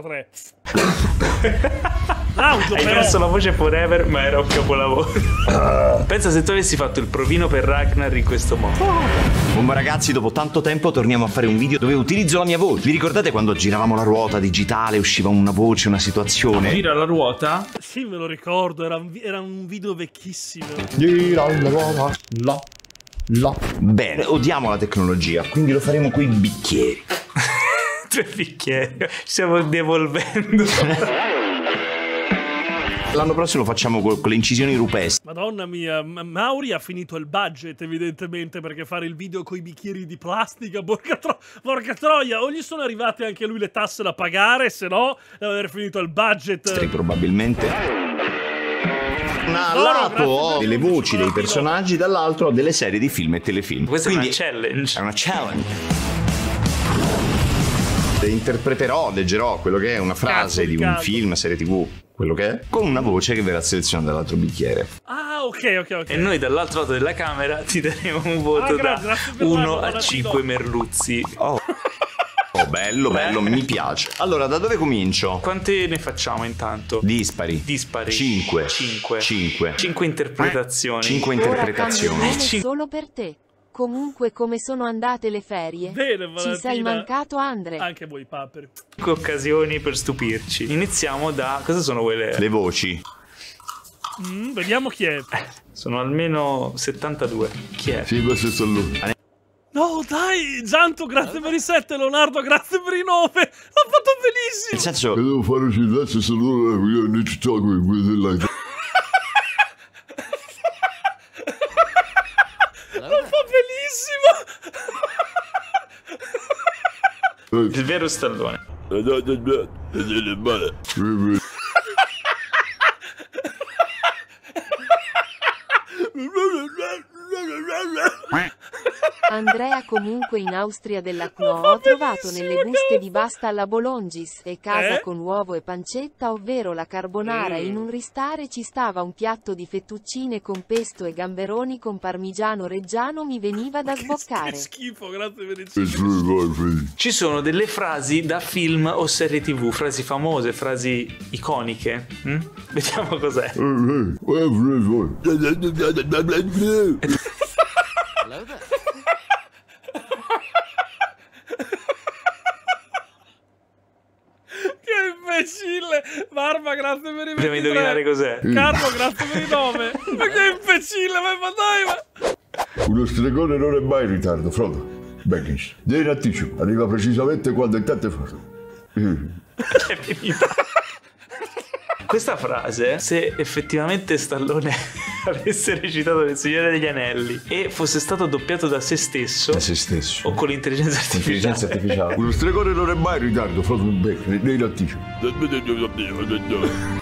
3. L'audio Hai però. perso la voce forever, ma era un capolavoro. Pensa se tu avessi fatto il provino per Ragnar in questo modo. Bomba ragazzi, dopo tanto tempo torniamo a fare un video dove utilizzo la mia voce. Vi ricordate quando giravamo la ruota digitale, usciva una voce, una situazione? Gira la ruota. Sì, me lo ricordo, era un, vi- era un video vecchissimo. Gira la ruota, là, là. Bene, odiamo la tecnologia, quindi lo faremo con i bicchieri. Tre bicchieri. Stiamo devolvendo. L'anno prossimo lo facciamo con, le incisioni rupestri. Madonna mia, Ma- Mauri ha finito il budget evidentemente perché fare il video con i bicchieri di plastica, porca, tro- porca troia, o gli sono arrivate anche a lui le tasse da pagare, se no deve aver finito il budget. probabilmente. Da un lato ho delle voci dei personaggi, dall'altro ho delle serie di film e telefilm. Questa Quindi è una challenge. è una challenge. Interpreterò, leggerò quello che è una frase Cazzo di un cazzo. film, serie tv, quello che è, con una voce che verrà selezionata dall'altro bicchiere. Ah, ok, ok, ok. E noi dall'altro lato della camera ti daremo un voto Ah, grazie, da grazie per 1 l'anno, a Valentino. 5 merluzzi. Oh. Oh, bello, bello, mi piace. Allora, da dove comincio? Quante ne facciamo intanto? Dispari. Dispari. 5. 5. 5. 5 interpretazioni. 5 Ora cambio interpretazioni. nome Cin- solo per te. Comunque come sono andate le ferie? Bene, Ci sei Valentina. mancato Andre. Anche voi, paperi. 5 occasioni per stupirci. Iniziamo da. Cosa sono quelle? Le voci. Mm, vediamo chi è. Sono almeno 72. Chi è? Sì, questo sono lui. No, dai, Gianto, grazie per i 7, Leonardo, grazie per i 9. L'ha fatto Nel benissimo. senso, Che devo fare silenzio se no io non ci sto con quella Lo fa benissimo. Il vero stallone. Andrea comunque in Austria della CNO ho trovato nelle buste di Basta alla Bolongis e casa Eh? con uovo e pancetta ovvero la carbonara Mm. in un ristare ci stava un piatto di fettuccine con pesto e gamberoni con parmigiano reggiano mi veniva da Che sboccare. schifo, grazie per il Ci sono delle frasi da film o serie tv, frasi famose, frasi iconiche. mm? Vediamo cos'è. Che imbecille. Barba, grazie per i 23. Dobbiamo indovinare cos'è. Carlo, grazie per i 9. Ma che imbecille, ma ma dai, ma... Uno stregone non è mai in ritardo, Frodo. Baggins. Vieni in anticipo, arriva precisamente quando il è fatto. È finita. Questa frase, se effettivamente Stallone avesse recitato nel Signore degli Anelli e fosse stato doppiato da se stesso da se stesso. o con l'intelligenza artificiale, Intelligenza artificiale. Uno stregone non è mai in ritardo, Frodo Baggins. In anticipo.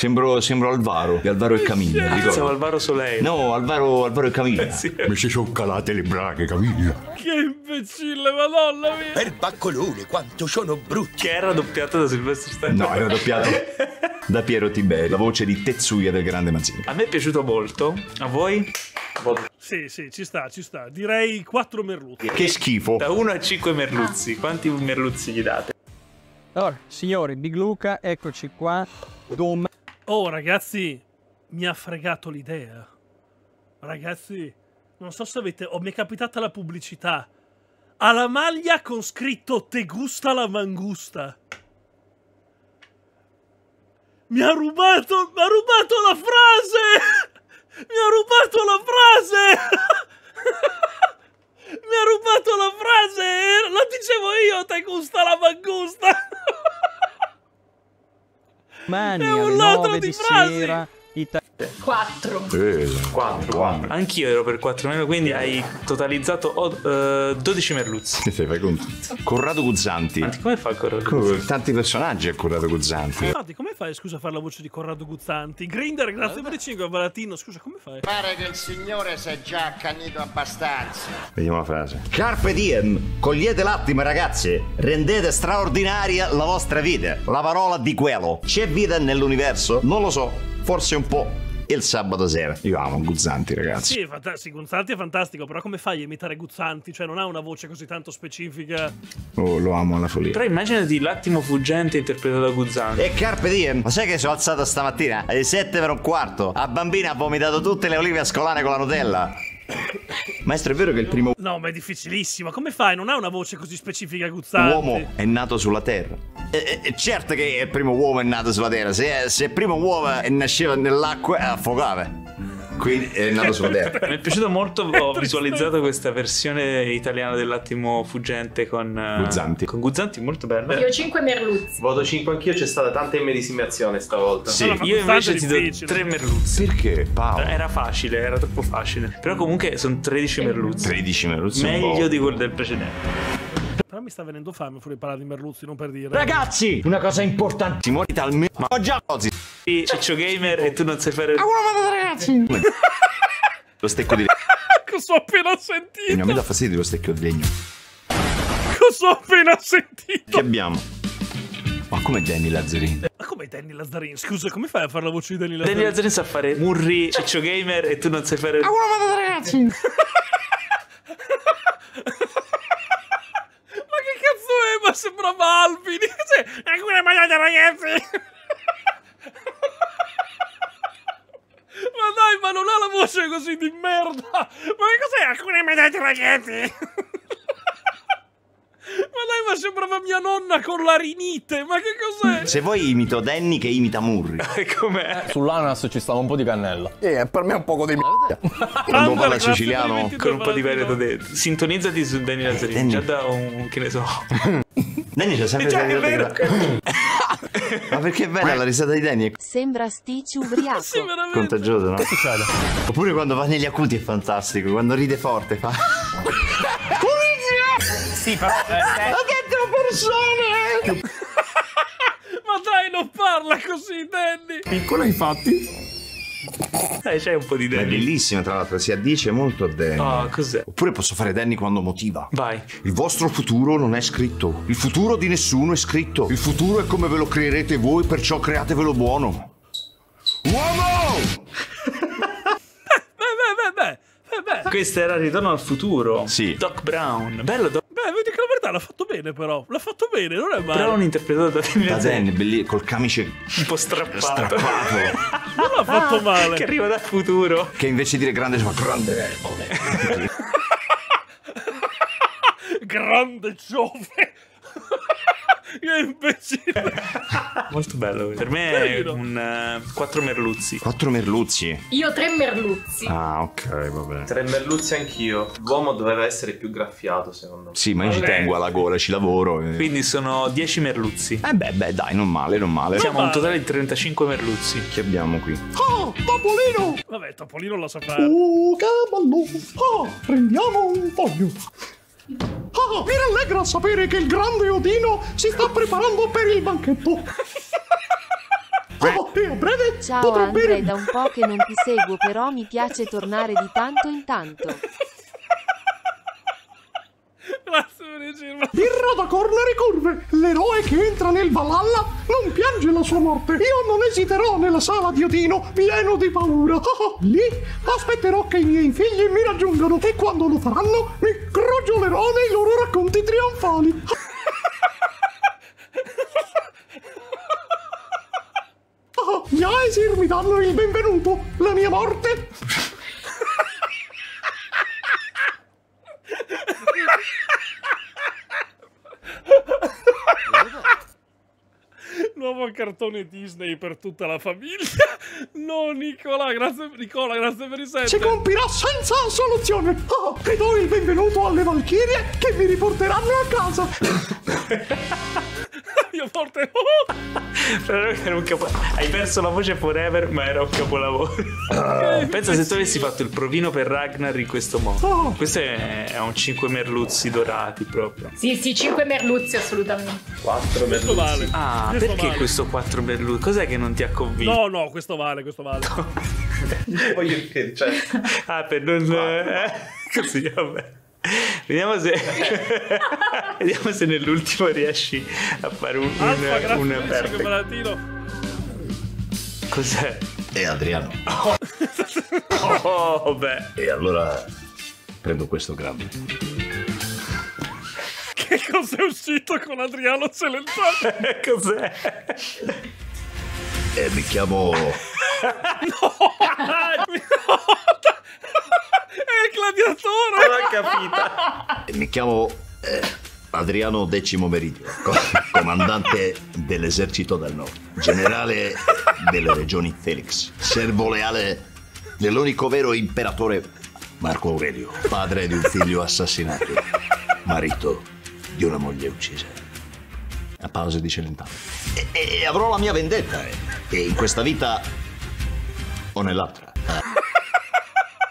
Sembro, sembro Alvaro, di Alvaro e Camilla, Siamo ricordo. Alvaro Soleil. No, Alvaro, Alvaro e Camilla. Sì. Mi si sono calate le braghe, capito? Che imbecille, madonna mia. Per baccolone, quanto sono brutti! Che era doppiato da Silvestro Stallone. No, era doppiato da Piero Tiberi, la voce di Tetsuya del grande Mazinga. A me è piaciuto molto. A voi? Sì, sì, ci sta, ci sta. Direi 4 merlutti. Che schifo. Da 1 a 5 merluzzi. Quanti merluzzi gli date? Allora, signori, Big Luca, eccoci qua. Dom- Oh, ragazzi, mi ha fregato l'idea. Ragazzi, non so se avete... Oh, mi è capitata la pubblicità. Ha la maglia con scritto Te gusta la mangusta. Mi ha rubato... Mi ha rubato la frase! Mi ha rubato la frase! Mi ha rubato la frase! La dicevo io, te gusta la mangusta! Domani È un alle ladro 9 di di sera. Ita- 4. 4. Anch'io ero per 4 meno, quindi hai totalizzato oh, eh, 12 merluzzi. Che te fai conto? Corrado Guzzanti. Anzi, come fa correre? Con tanti personaggi a Corrado Guzzanti. Infatti, come fai, scusa, a fare la voce di Corrado Guzzanti? Grinder, grazie per i 5, Baratino, scusa, come fai? Pare che il signore si è già accanito abbastanza. Vediamo la frase. Carpe diem, cogliete l'attimo ragazzi, rendete straordinaria la vostra vita. La parola di quello. C'è vita nell'universo? Non lo so, forse un po'. Il sabato sera. Io amo Guzzanti, ragazzi. Sì, sì, Guzzanti è fantastico, però come fai a imitare Guzzanti? Cioè, non ha una voce così tanto specifica. Oh, lo amo alla follia. Però immaginati l'attimo fuggente interpretato da Guzzanti. E Carpe Diem, ma sai che sono alzato stamattina alle 7 per un quarto? A bambina ha vomitato tutte le olive ascolane con la Nutella. Maestro, è vero che il primo No, ma è difficilissimo. Come fai? Non ha una voce così specifica Guzzanti. uomo è nato sulla Terra? E, e- certo che il primo uomo è nato sulla Terra. Se, se il primo uomo nasceva nell'acqua, affogava. Quindi è nato sulla Terra. Mi è piaciuto molto, ho visualizzato questa versione italiana dell'attimo fuggente con eh, Guzzanti. Con Guzzanti, molto bella. Io 5 merluzzi. Voto 5 anch'io, c'è stata tanta immedesimazione stavolta. Sì. Io invece ti do difficile. tre merluzzi. Perché, Paolo? Era facile, era troppo facile. Però comunque sono 13 merluzzi. 13 merluzzi. Meglio di quello del precedente. Però mi sta venendo fame fuori parlare di Merluzzi, non per dire. Ragazzi, una cosa importante. Si muore talmente. Ma ho già oggi. Ciccio Gamer e tu non sai fare... ragazzi. Lo stecco di Cosa ho appena legno. sentito? A me dà fastidio lo stecchio di legno. Cosa ho appena Che sentito? abbiamo? Ma come Danny Lazzarini? Ma come Danny Lazzarin? Scusa, come fai a fare la voce di Danny Lazzarin? Lazzarini sa fare Murri, Ciccio Gamer e tu non sai fare... ragazzi. Ma che cazzo è? Ma sembrava Alvin! Cioè, alcune mangiate ragazzi! Ma dai, ma non ha la voce così di merda! Ma che cos'è? Alcune mangiate ragazzi! Ma dai, ma sembrava mia nonna con la rinite! Ma che cos'è? Se vuoi imito Danny che imita Murri. Com'è? Sull'ananas ci stava un po' di cannella. Eh, per me è un poco di merda. Quando parla siciliano. il 22 Con un po' di veneto dentro. Sintonizzati su Daniel Lazzarini. Danny. Già da un... che ne so... Danny c'è sempre Già, è la vero. risata che- Ma perché è bella la risata di Danny? Sembra Stitch ubriaco. Sì, veramente. contagioso, no? Oppure quando va negli acuti è fantastico. Quando ride forte fa. Sì, però... eh, persone! Ma dai, non parla così, Danny! Piccola, infatti. Dai, c'è un po' di È Danny. bellissima, tra l'altro, si addice molto a Danny. Oh, cos'è? Oppure posso fare Danny quando motiva. Vai. Il vostro futuro non è scritto. Il futuro di nessuno è scritto. Il futuro è come ve lo creerete voi, perciò createvelo buono. Uomo! Beh. Questo era Ritorno al futuro. Sì. Doc Brown. Bello Doc Beh, vedi che la verità l'ha fatto bene, però. L'ha fatto bene, non è male. Brown interpretato da Daniel. Danny, belli- col camice Un po' strappato. strappato. Non l'ha fatto male. che arriva dal futuro. che invece di dire grande si fa grande. eh, Grande Giove. Che imbecille. Molto bello. Per me è un 4 merluzzi. Quattro merluzzi. Io 3 merluzzi. Ah, ok, va bene. Tre merluzzi anch'io. L'uomo doveva essere più graffiato, secondo me. Sì, ma io ci tengo alla gola, ci lavoro. e- Quindi sono 10 merluzzi. Eh beh, beh, dai, non male, non male. Siamo a un totale di 35 merluzzi. Che abbiamo qui? Oh, Topolino! Vabbè, Topolino lo sa fare. Oh, che bello! Oh, prendiamo un foglio. Ah, mi rallegra sapere che il grande Odino si sta preparando per il banchetto. Oh, e a breve Ciao potrò Andre, bere da un po' che non ti seguo, però mi piace tornare di tanto in tanto. Grazie per riuscirmi. birra da cornere curve. L'eroe che entra nel Valhalla non piange la sua morte. Io non esiterò nella sala di Odino, pieno di paura. Ah, lì aspetterò che i miei figli mi raggiungano e quando lo faranno mi crogiolerò nei loro racconti trionfali. Ah, gli Aesir mi danno il benvenuto. La mia morte Nuovo cartone Disney per tutta la famiglia. No, Nicola, grazie, Nicola, grazie per i si sette. compirà senza soluzione. Ah, e do il benvenuto alle Valchirie che mi riporteranno a casa. Io forte. Capo- Hai perso la voce forever, ma era un capolavoro. Pensa se tu avessi fatto il provino per Ragnar in questo modo. Oh. Questo è, è un 5 merluzzi dorati proprio. Sì, sì, 5 merluzzi assolutamente. Quattro Questo merluzzi. vale. Ah, Questo perché vale. Questo 4 merluzzi? Cos'è che non ti ha convinto? No, no, questo vale, questo vale. Voglio che, cioè, Ah, per non... eh, così, vabbè. Vediamo se... Vediamo se nell'ultimo riesci a fare un, Alfa, un, un per perfect. Cos'è? E Adriano. Oh, beh. E allora prendo questo grammo. Che cos'è uscito con Adriano Celentano? Cos'è? E mi chiamo... È il gladiatore! Non l'ho capita. e mi chiamo eh, Adriano Decimo Meridio, co- comandante dell'esercito del nord, generale delle regioni Felix, servo leale dell'unico vero imperatore Marco Aurelio, padre di un figlio assassinato, marito di una moglie uccisa. A pausa di Celentano. E, e avrò la mia vendetta, eh, e in questa vita o nell'altra. Ah,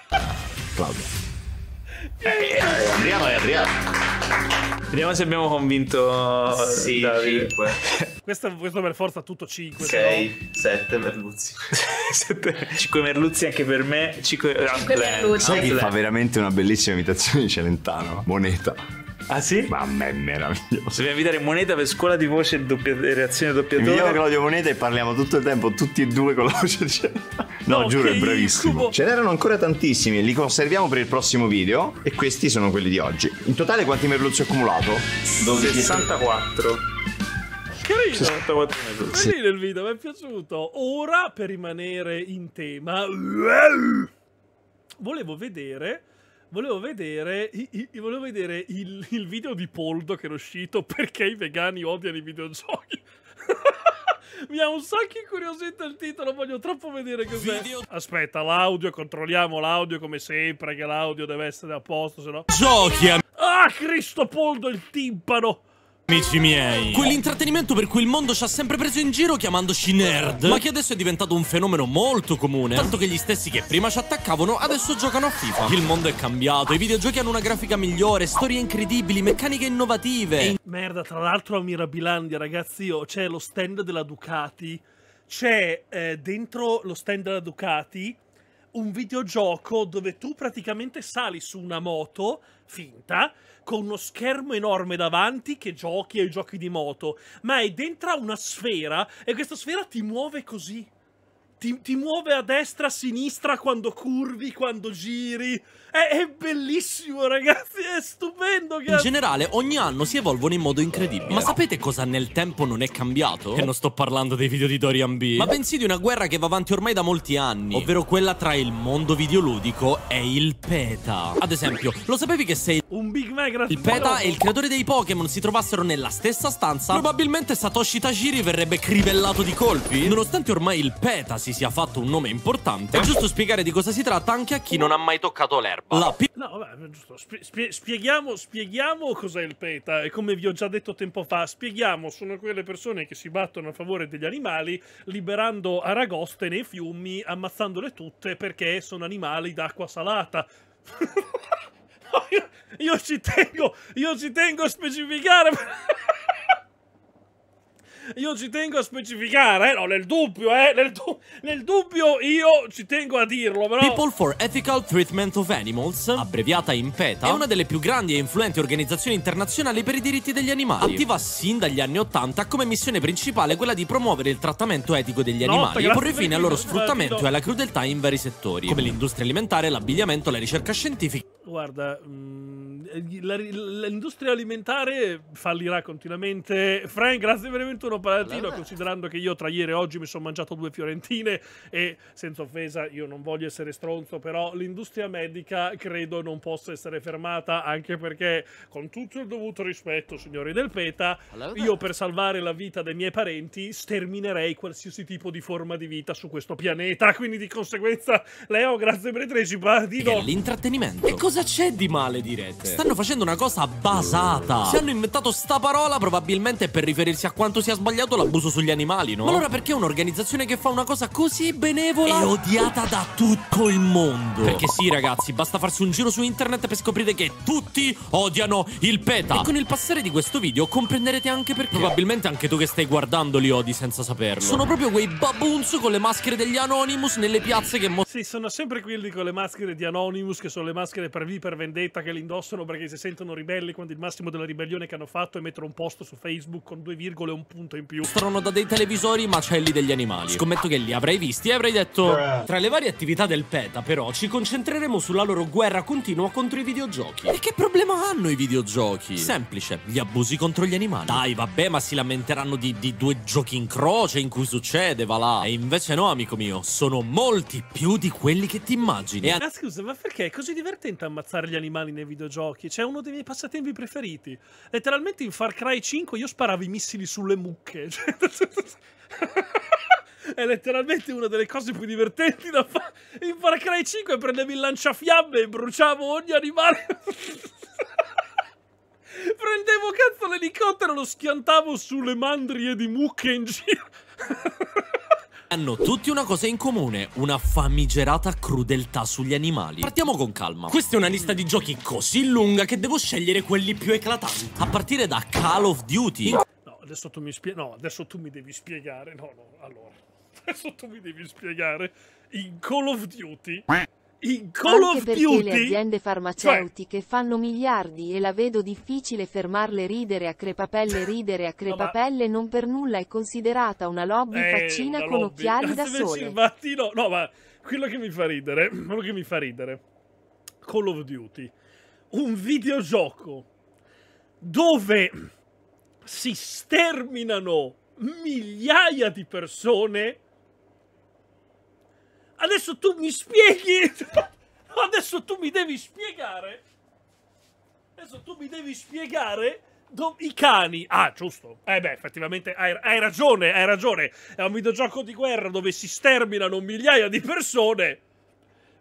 ah, Claudia. Eh, Adriano è Adriano. Vediamo se abbiamo convinto Sì, Davide. 5, Questo, questo per forza tutto 5. 6, 7 merluzzi. 5 merluzzi anche per me. 5 merluzzi. Sai chi fa veramente una bellissima imitazione di Celentano? Moneta. Ah sì? Mamma è meraviglioso. Dobbiamo invitare Moneta per scuola di voce e doppia, reazione doppiatore. Claudio Moneta e parliamo tutto il tempo, tutti e due con la voce di Celentano. No, No, giuro, è bravissimo. incubo. Ce n'erano ancora tantissimi, li conserviamo per il prossimo video e questi sono quelli di oggi. In totale quanti merluzzi ho accumulato? 64. Carino. 64 merluzzi. Carino il video, mi è piaciuto. Ora, per rimanere in tema, volevo vedere. Volevo vedere, i- i- volevo vedere il, il video di Poldo che era uscito perché i vegani odiano i videogiochi. Mi ha un sacco incuriosito il titolo, voglio troppo vedere cos'è. Aspetta, l'audio, controlliamo l'audio come sempre, che l'audio deve essere a posto, se no... Giochi, Ah, Cristo Poldo, il timpano! Amici miei. Quell'intrattenimento per cui il mondo ci ha sempre preso in giro chiamandoci nerd, ma che adesso è diventato un fenomeno molto comune. Tanto che gli stessi che prima ci attaccavano adesso giocano a FIFA. Il mondo è cambiato, i videogiochi hanno una grafica migliore, storie incredibili, meccaniche innovative. Merda, tra l'altro a Mirabilandia, ragazzi, io c'è lo stand della Ducati. C'è eh, dentro lo stand della Ducati un videogioco dove tu praticamente sali su una moto finta con uno schermo enorme davanti che giochi ai giochi di moto, ma è dentro una sfera e questa sfera ti muove così. Ti, ti muove a destra, a sinistra quando curvi, quando giri. È, è bellissimo, ragazzi, è stupendo. In cazzo. generale, ogni anno si evolvono in modo incredibile. Ma sapete cosa nel tempo non è cambiato? E non sto parlando dei video di Dorian B. Ma bensì di una guerra che va avanti ormai da molti anni. Ovvero quella tra il mondo videoludico e il PETA. Ad esempio, lo sapevi che se Un Big Mac il PETA e il creatore dei Pokémon si trovassero nella stessa stanza, probabilmente Satoshi Tajiri verrebbe crivellato di colpi. Nonostante ormai il PETA si sia fatto un nome importante, è giusto spiegare di cosa si tratta anche a chi non ha mai toccato l'erba. La pi- No, vabbè, giusto. Spie- spie- spieghiamo, spieghiamo cos'è il PETA. E come vi ho già detto tempo fa, spieghiamo, sono quelle persone che si battono a favore degli animali, liberando aragoste nei fiumi, ammazzandole tutte perché sono animali d'acqua salata. Io, io ci tengo, io ci tengo a specificare. Io ci tengo a specificare, eh, no, nel dubbio, eh, nel, du- nel dubbio io ci tengo a dirlo, però... People for Ethical Treatment of Animals, abbreviata in PETA, è una delle più grandi e influenti organizzazioni internazionali per i diritti degli animali. Attiva sin dagli anni 80 ha come missione principale quella di promuovere il trattamento etico degli Notte, animali e porre fine al loro sfruttamento e alla crudeltà in vari settori, come l'industria alimentare, l'abbigliamento, la ricerca scientifica. Guarda, mm, la- l'industria alimentare fallirà continuamente. Frank, grazie per il 21 palatino, considerando che io tra ieri e oggi mi sono mangiato due fiorentine e senza offesa io non voglio essere stronzo, però l'industria medica credo non possa essere fermata, anche perché con tutto il dovuto rispetto, signori del PETA, io per salvare la vita dei miei parenti sterminerei qualsiasi tipo di forma di vita su questo pianeta, quindi di conseguenza Leo, grazie per il 13 palatino. L'intrattenimento. E cosa c'è di male, direte? Stanno facendo una cosa basata. Se hanno inventato sta parola, probabilmente è per riferirsi a quanto sia sbagliato l'abuso sugli animali, no? Ma allora perché un'organizzazione che fa una cosa così benevola è odiata da tutto il mondo? Perché sì, ragazzi, basta farsi un giro su internet per scoprire che tutti odiano il PETA. E con il passare di questo video comprenderete anche perché. Probabilmente anche tu che stai guardando li odi senza saperlo. Sono proprio quei baboons con le maschere degli Anonymous nelle piazze che mo- Sì, sono sempre quelli con le maschere di Anonymous, che sono le maschere per per V per vendetta che li indossano perché si sentono ribelli quando il massimo della ribellione che hanno fatto è mettere un post su Facebook con due virgole e un punto in più. Mostrano da dei televisori i macelli degli animali. Scommetto che li avrei visti e avrei detto: Tra le varie attività del PETA, però, ci concentreremo sulla loro guerra continua contro i videogiochi. E che problema hanno i videogiochi? Semplice, gli abusi contro gli animali. Dai, vabbè, ma si lamenteranno di, di due giochi in croce in cui succede, va là. E invece no, amico mio, sono molti più di quelli che ti immagini. E Ah, scusa, ma perché è così divertente ammazzare gli animali nei videogiochi? C'è uno dei miei passatempi preferiti. Letteralmente in Far Cry 5 io sparavo i missili sulle mucche. Cioè, è letteralmente una delle cose più divertenti da fare. In Far Cry 5 prendevi il lanciafiamme e bruciavo ogni animale. Prendevo cazzo l'elicottero e lo schiantavo sulle mandrie di mucche in giro. Hanno tutti una cosa in comune, una famigerata crudeltà sugli animali. Partiamo con calma. Questa è una lista di giochi così lunga che devo scegliere quelli più eclatanti. A partire da Call of Duty. No, adesso tu mi spieghi. No, adesso tu mi devi spiegare. No, no, allora. Adesso tu mi devi spiegare. In Call of Duty. In Call Anche of perché Duty. le aziende farmaceutiche fanno miliardi e la vedo difficile fermarle ridere a crepapelle ridere a crepapelle non per nulla è considerata una lobby Eh, faccina con lobby. occhiali da sole. il mattino- no, ma quello che mi fa ridere, quello che mi fa ridere, Call of Duty, un videogioco dove si sterminano migliaia di persone. Adesso tu mi spieghi. Adesso tu mi devi spiegare. Adesso tu mi devi spiegare i cani. Ah, giusto. Eh beh, effettivamente hai, hai ragione, hai ragione. È un videogioco di guerra dove si sterminano migliaia di persone.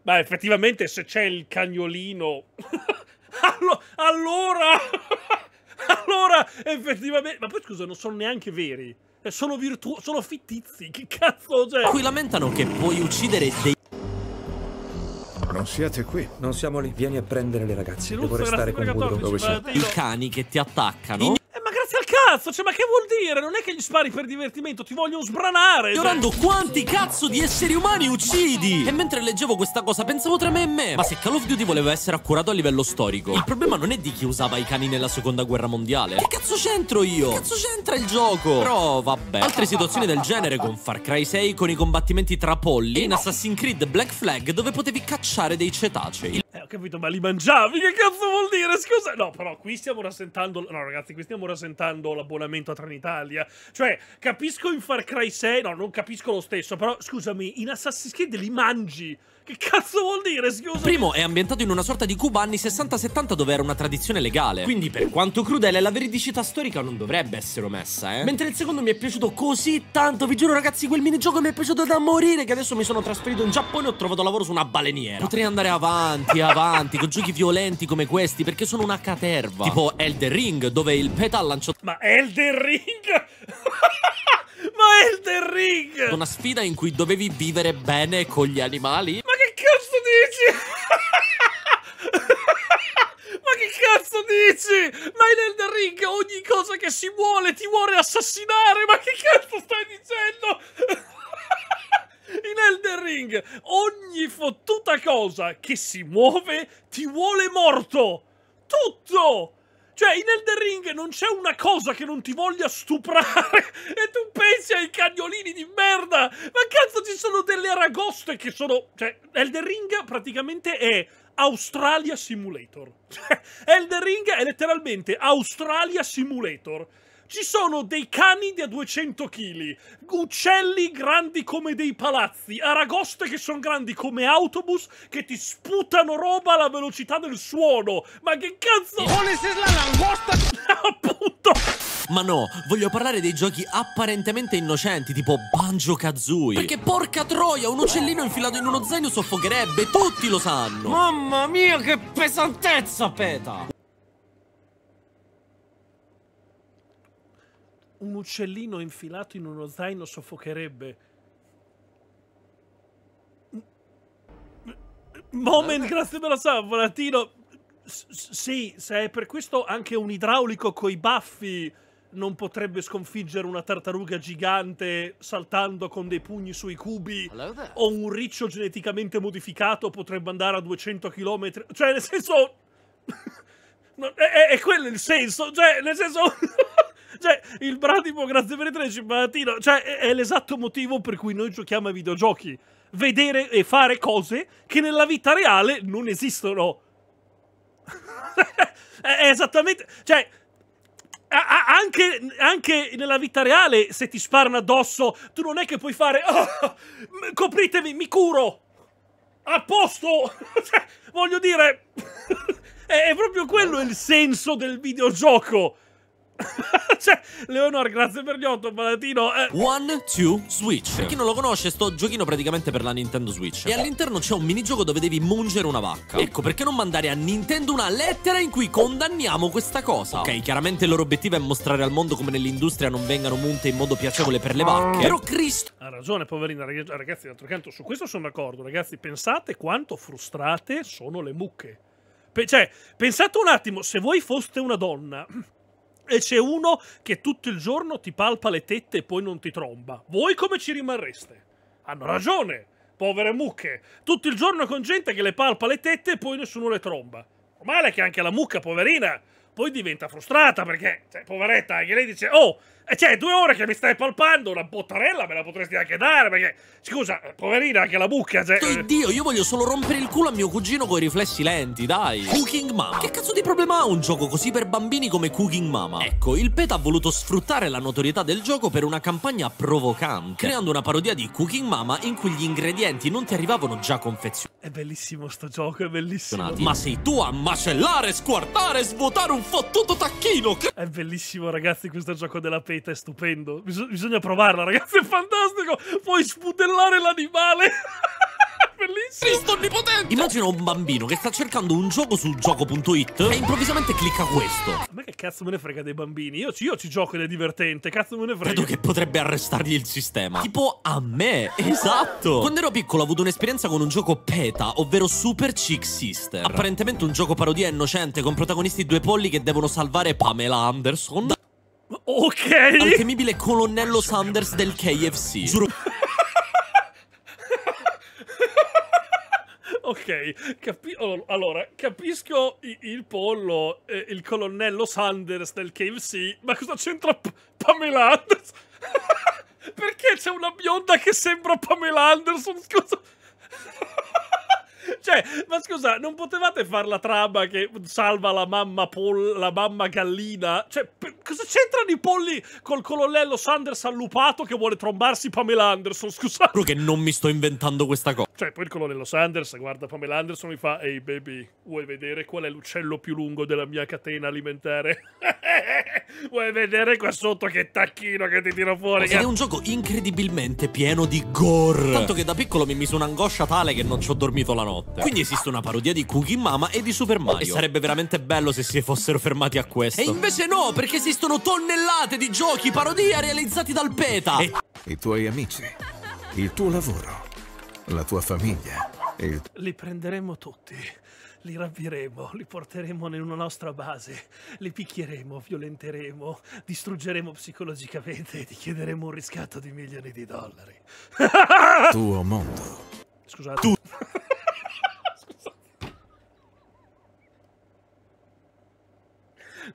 Ma effettivamente se c'è il cagnolino... allo- allora... allora, effettivamente... Ma poi scusa, non sono neanche veri. Eh, Sono virtuosi, sono fittizi. Che cazzo c'è? Qui lamentano che puoi uccidere dei Non siete qui. Non siamo lì. Vieni a prendere le ragazze. Devo restare con Woodrow. Dove sei? i cani che ti attaccano. Cazzo, cioè, ma che vuol dire? Non è che gli spari per divertimento, ti vogliono sbranare. Ignorando quanti cazzo di esseri umani uccidi! E mentre leggevo questa cosa pensavo tra me e me. Ma se Call of Duty voleva essere accurato a livello storico, il problema non è di chi usava i cani nella seconda guerra mondiale. Che cazzo c'entro io? Che cazzo c'entra il gioco? Però vabbè. Altre situazioni del genere con Far Cry 6 con i combattimenti tra polli e in Assassin's Creed Black Flag dove potevi cacciare dei cetacei. Eh, ho capito, ma li mangiavi? Che cazzo vuol dire? Scusa. No, però qui stiamo rasentando. No, ragazzi, qui stiamo rasentando l'abbonamento a Trenitalia. Cioè, capisco in Far Cry 6. No, non capisco lo stesso. Però, scusami, in Assassin's Creed li mangi. Che cazzo vuol dire? Scusa. Primo è ambientato in una sorta di Cuba anni 60-70 dove era una tradizione legale. Quindi per quanto crudele la veridicità storica non dovrebbe essere omessa, eh. Mentre il secondo mi è piaciuto così tanto, vi giuro ragazzi, quel minigioco mi è piaciuto da morire che adesso mi sono trasferito in Giappone e ho trovato lavoro su una baleniera. Potrei andare avanti, avanti con giochi violenti come questi perché sono una caterva. Tipo Elden Ring dove il PETA ha lanciato Ma Elden Ring? ma Elden Ring? una sfida in cui dovevi vivere bene con gli animali. Ma cazzo dici? Ma che cazzo dici? Ma in Elden Ring ogni cosa che si vuole ti vuole assassinare. Ma che cazzo stai dicendo? In Elden Ring ogni fottuta cosa che si muove ti vuole morto. Tutto! Cioè, in Elden Ring non c'è una cosa che non ti voglia stuprare e tu pensi ai cagnolini di merda! Ma cazzo, ci sono delle aragoste che sono... Cioè, Elden Ring praticamente è Australia Simulator. Cioè, Elden Ring è letteralmente Australia Simulator. Ci sono dei cani da 200 kg, uccelli grandi come dei palazzi, aragoste che sono grandi come autobus che ti sputano roba alla velocità del suono. Ma che cazzo? Vuole essere la langosta? Appunto! Ma no, voglio parlare dei giochi apparentemente innocenti, tipo Banjo Kazooie. Perché porca troia, un uccellino infilato in uno zaino soffocherebbe, tutti lo sanno. Mamma mia, che pesantezza, peta! Un uccellino infilato in uno zaino soffocherebbe. Moment, grazie per la sub, Valentino. Sì, se è per questo anche un idraulico coi baffi non potrebbe sconfiggere una tartaruga gigante saltando con dei pugni sui cubi o un riccio geneticamente modificato potrebbe andare a 200 km. Cioè, nel senso... No, è, è quello il senso, cioè, nel senso... cioè, il Bradimo, grazie per il 13 mattino, cioè, è, l'esatto motivo per cui noi giochiamo ai videogiochi. Vedere e fare cose che nella vita reale non esistono. è esattamente... Cioè, anche, anche, nella vita reale, se ti sparano addosso, tu non è che puoi fare. Oh, copritevi, mi curo! A posto! cioè, voglio dire. è proprio quello il senso del videogioco. cioè, Leonor, grazie per gli otto, palatino. Eh. One, two, switch. Per chi non lo conosce, sto giochino praticamente per la Nintendo Switch. E all'interno c'è un minigioco dove devi mungere una vacca. Ecco, perché non mandare a Nintendo una lettera in cui condanniamo questa cosa? Ok, chiaramente il loro obiettivo è mostrare al mondo come nell'industria non vengano munte in modo piacevole per le vacche. Però Cristo... Ha ragione, poverina, ragazzi, d'altro canto, su questo sono d'accordo. Ragazzi, pensate quanto frustrate sono le mucche. Pe cioè, pensate un attimo, se voi foste una donna e c'è uno che tutto il giorno ti palpa le tette e poi non ti tromba. Voi come ci rimarreste? Hanno ragione, povere mucche. Tutto il giorno con gente che le palpa le tette e poi nessuno le tromba. Normale che anche la mucca, poverina, poi diventa frustrata perché, cioè, poveretta, anche lei dice, oh, e cioè, due ore che mi stai palpando, una bottarella me la potresti anche dare, perché, scusa, poverina, anche la bucca, cioè... Oh, Dio, io voglio solo rompere il culo a mio cugino con i riflessi lenti, dai. Cooking Mama. Che cazzo di problema ha un gioco così per bambini come Cooking Mama? Ecco, il PETA ha voluto sfruttare la notorietà del gioco per una campagna provocante, creando una parodia di Cooking Mama in cui gli ingredienti non ti arrivavano già confezionati. È bellissimo sto gioco, è bellissimo. Ma sei tu a macellare, squartare, svuotare un fottuto tacchino! È bellissimo, ragazzi, questo gioco della PETA è stupendo. Bis bisogna provarla, ragazzi, è fantastico! Puoi sputellare l'animale! Bellissimo! Cristo onnipotente! Immagina un bambino che sta cercando un gioco su gioco.it e improvvisamente clicca questo. A me che cazzo me ne frega dei bambini? Io, io ci gioco ed è divertente, cazzo me ne frega. Credo che potrebbe arrestargli il sistema. Tipo a me, esatto! Quando ero piccolo ho avuto un'esperienza con un gioco PETA, ovvero Super Chick Sister. Apparentemente un gioco parodia innocente con protagonisti due polli che devono salvare Pamela Anderson. Ok. Al temibile colonnello Sanders del KFC. Giuro. ok, capi allora, capisco il pollo, eh, il colonnello Sanders del KFC, ma cosa c'entra P Pamela Anderson? Perché c'è una bionda che sembra Pamela Anderson? Scusa. Cioè, ma scusa, non potevate fare la trama che salva la mamma pol la mamma gallina? Cioè, cosa c'entrano i polli col colonnello Sanders allupato che vuole trombarsi Pamela Anderson? Scusate. Giuro che non mi sto inventando questa cosa. Cioè, poi il colonnello Sanders guarda Pamela Anderson e mi fa Ehi baby, vuoi vedere qual è l'uccello più lungo della mia catena alimentare? vuoi vedere qua sotto che tacchino che ti tiro fuori? Ed è un gioco incredibilmente pieno di gore. Tanto che da piccolo mi mise un'angoscia tale che non ci ho dormito la notte notte. Quindi esiste una parodia di Cooking Mama e di Super Mario. E sarebbe veramente bello se si fossero fermati a questo. E invece no, perché esistono tonnellate di giochi parodia realizzati dal PETA. E... I tuoi amici, il tuo lavoro, la tua famiglia. Il... Li prenderemo tutti. Li rabbiremo, li porteremo nella nostra base, li picchieremo, violenteremo, distruggeremo psicologicamente e ti chiederemo un riscatto di milioni di dollari. Tuo mondo. Scusate. Tu.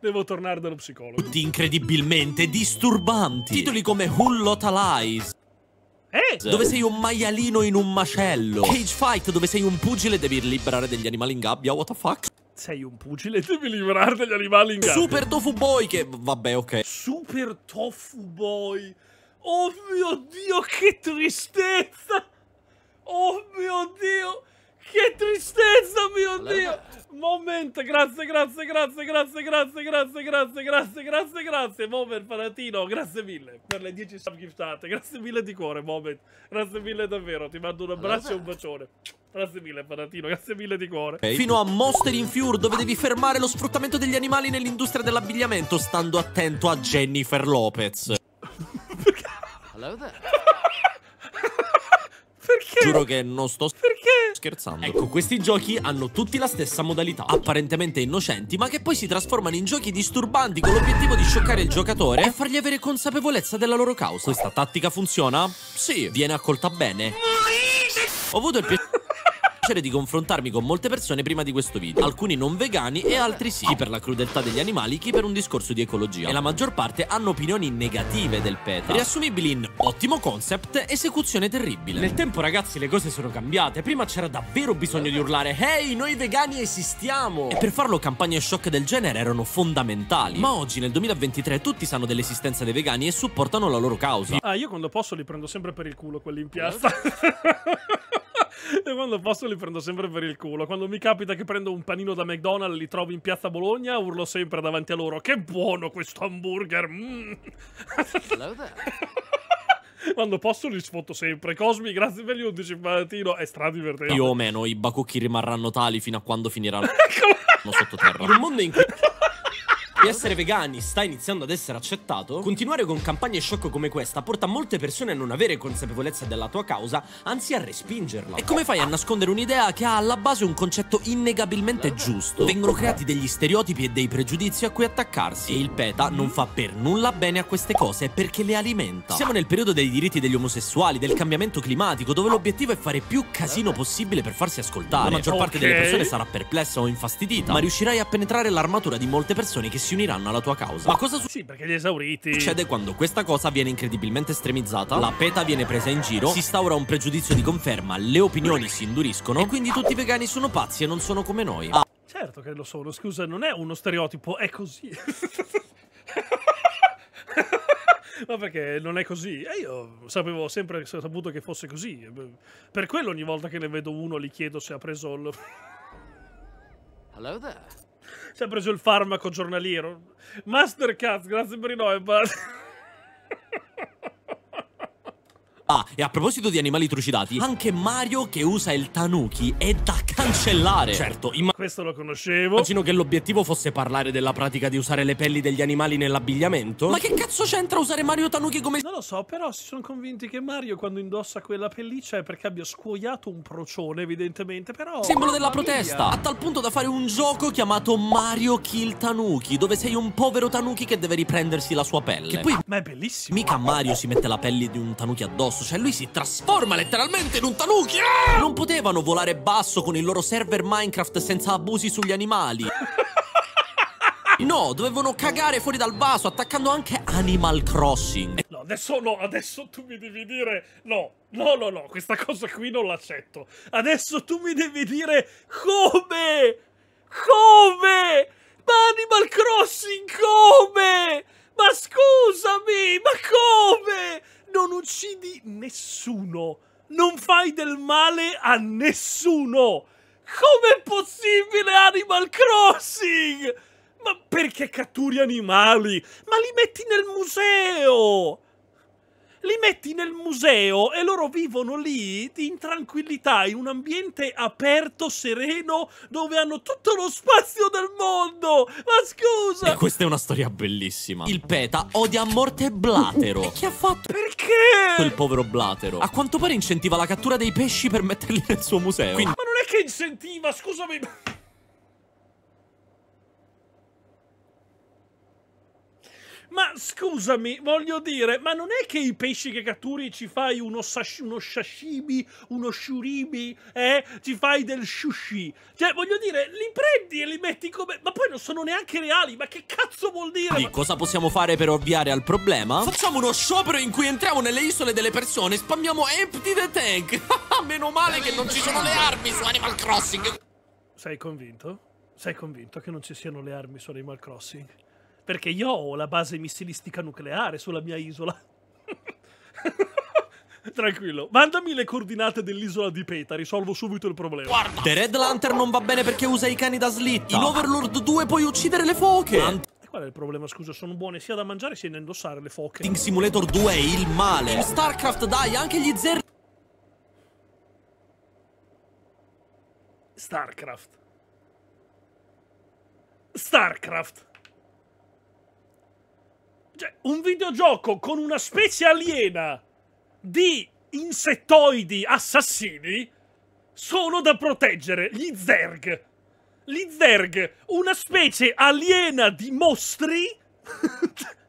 Devo tornare dallo psicologo. Tutti incredibilmente disturbanti. Titoli come Who Lies. Eh? Dove sei un maialino in un macello. Cage Fight, dove sei un pugile e devi liberare degli animali in gabbia. What the fuck? Sei un pugile e devi liberare degli animali in gabbia. Super Tofu Boy, che vabbè, ok. Super Tofu Boy. Oh mio Dio, che tristezza. Oh mio Dio. Che tristezza, mio Dio! Moment, grazie, grazie, grazie, grazie, grazie, grazie, grazie, grazie, grazie, grazie, Moment, fanatino, grazie mille per le 10 sub giftate, grazie mille di cuore, Moment, grazie mille davvero, ti mando un abbraccio e un bacione. Grazie mille, fanatino, grazie mille di cuore. Okay. Fino a Monster in Fure, dove devi fermare lo sfruttamento degli animali nell'industria dell'abbigliamento, stando attento a Jennifer Lopez. Hello there. Perché? Giuro che non sto... Perché? Scherzando. Ecco, questi giochi hanno tutti la stessa modalità, apparentemente innocenti, ma che poi si trasformano in giochi disturbanti con l'obiettivo di scioccare il giocatore e fargli avere consapevolezza della loro causa. Questa tattica funziona? Sì, viene accolta bene. Ho avuto il piacere di confrontarmi con molte persone prima di questo video. Alcuni non vegani e altri sì. Chi per la crudeltà degli animali, chi per un discorso di ecologia. E la maggior parte hanno opinioni negative del PETA. Riassumibili in ottimo concept, esecuzione terribile. Nel tempo ragazzi le cose sono cambiate. Prima c'era davvero bisogno di urlare Ehi, noi vegani esistiamo! E per farlo campagne shock del genere erano fondamentali. Ma oggi nel 2023 tutti sanno dell'esistenza dei vegani e supportano la loro causa. Ah, io quando posso li prendo sempre per il culo quelli in piazza. e quando posso li prendo sempre per il culo. Quando mi capita che prendo un panino da McDonald's e li trovo in piazza Bologna, urlo sempre davanti a loro: Che buono questo hamburger! Mm. Quando posso li sfotto sempre. Cosmi, grazie per gli 11 mattino. È stradivertente. Più o meno i bacucchi rimarranno tali fino a quando finiranno sottoterra In un mondo in cui essere vegani sta iniziando ad essere accettato, continuare con campagne shock come questa porta molte persone a non avere consapevolezza della tua causa, anzi a respingerla. E come fai a nascondere un'idea che ha alla base un concetto innegabilmente giusto? Vengono creati degli stereotipi e dei pregiudizi a cui attaccarsi e il PETA non fa per nulla bene a queste cose perché le alimenta. Siamo nel periodo dei diritti degli omosessuali, del cambiamento climatico, dove l'obiettivo è fare più casino possibile per farsi ascoltare. La maggior parte Ok. delle persone sarà perplessa o infastidita, ma riuscirai a penetrare l'armatura di molte persone che si uniranno alla tua causa. Ma cosa Sì, perché gli esauriti. succede quando questa cosa viene incredibilmente estremizzata? La PETA viene presa in giro, si instaura un pregiudizio di conferma, le opinioni si induriscono e quindi tutti i vegani sono pazzi e non sono come noi. Ah, Certo che lo sono, scusa, non è uno stereotipo, è così. Ma perché non è così? E io sapevo sempre saputo che fosse così. Per quello ogni volta che ne vedo uno gli chiedo se ha preso il... Hello there. Se ha preso il farmaco giornaliero. Mastercard, grazie per i nove. Ah, e a proposito di animali trucidati, anche Mario che usa il tanuki è da cancellare. Certo, Questo lo conoscevo. immagino che l'obiettivo fosse parlare della pratica di usare le pelli degli animali nell'abbigliamento. Ma che cazzo c'entra usare Mario Tanuki come Non lo so, però si sono convinti che Mario quando indossa quella pelliccia è perché abbia scuoiato un procione, evidentemente, però... Simbolo della Mamma mia. protesta, a tal punto da fare un gioco chiamato Mario Kill Tanuki, dove sei un povero Tanuki che deve riprendersi la sua pelle. Che poi Ma è bellissimo. mica Mario si mette la pelle di un Tanuki addosso, cioè lui si trasforma letteralmente in un Tanuki. Ah! Non potevano volare basso con il loro server Minecraft senza abusi sugli animali. No, dovevano cagare fuori dal vaso attaccando anche Animal Crossing. No, adesso no, adesso tu mi devi dire no, no, no, no, questa cosa qui non l'accetto. Adesso tu mi devi dire come? Come? Ma Animal Crossing come? Ma scusami, ma come? Non uccidi nessuno. Non fai del male a nessuno. Com'è possibile Animal Crossing? Ma perché catturi animali? Ma li metti nel museo! Li metti nel museo e loro vivono lì in tranquillità, in un ambiente aperto, sereno, dove hanno tutto lo spazio del mondo! Ma scusa! E questa è una storia bellissima. Il PETA odia a morte Blatero. E chi ha fatto? Perché? Quel povero Blatero. A quanto pare incentiva la cattura dei pesci per metterli nel suo museo. Quindi Ma non è che incentiva, scusami. Ma scusami, voglio dire, ma non è che i pesci che catturi ci fai uno, sash- uno sashimi, uno shurimi, eh? Ci fai del sushi. Cioè, voglio dire, li prendi e li metti come... Ma poi non sono neanche reali, ma che cazzo vuol dire? Di cosa possiamo fare per ovviare al problema? Facciamo uno sciopero in cui entriamo nelle isole delle persone e spammiamo Empty the Tank. Meno male che non ci sono le armi su Animal Crossing. Sei convinto? Sei convinto che non ci siano le armi su Animal Crossing? Perché io ho la base missilistica nucleare sulla mia isola. Tranquillo, mandami le coordinate dell'isola di Peta, risolvo subito il problema. Guarda, The Red Lantern non va bene perché usa i cani da slitta. In Overlord 2 puoi uccidere le foche. E qual è il problema? Scusa, sono buone sia da mangiare sia da indossare le foche. Hunting Simulator 2 è il male. In StarCraft dai, anche gli zerri. StarCraft. StarCraft. Cioè, un videogioco con una specie aliena di insettoidi assassini sono da proteggere, gli Zerg. Gli Zerg, una specie aliena di mostri.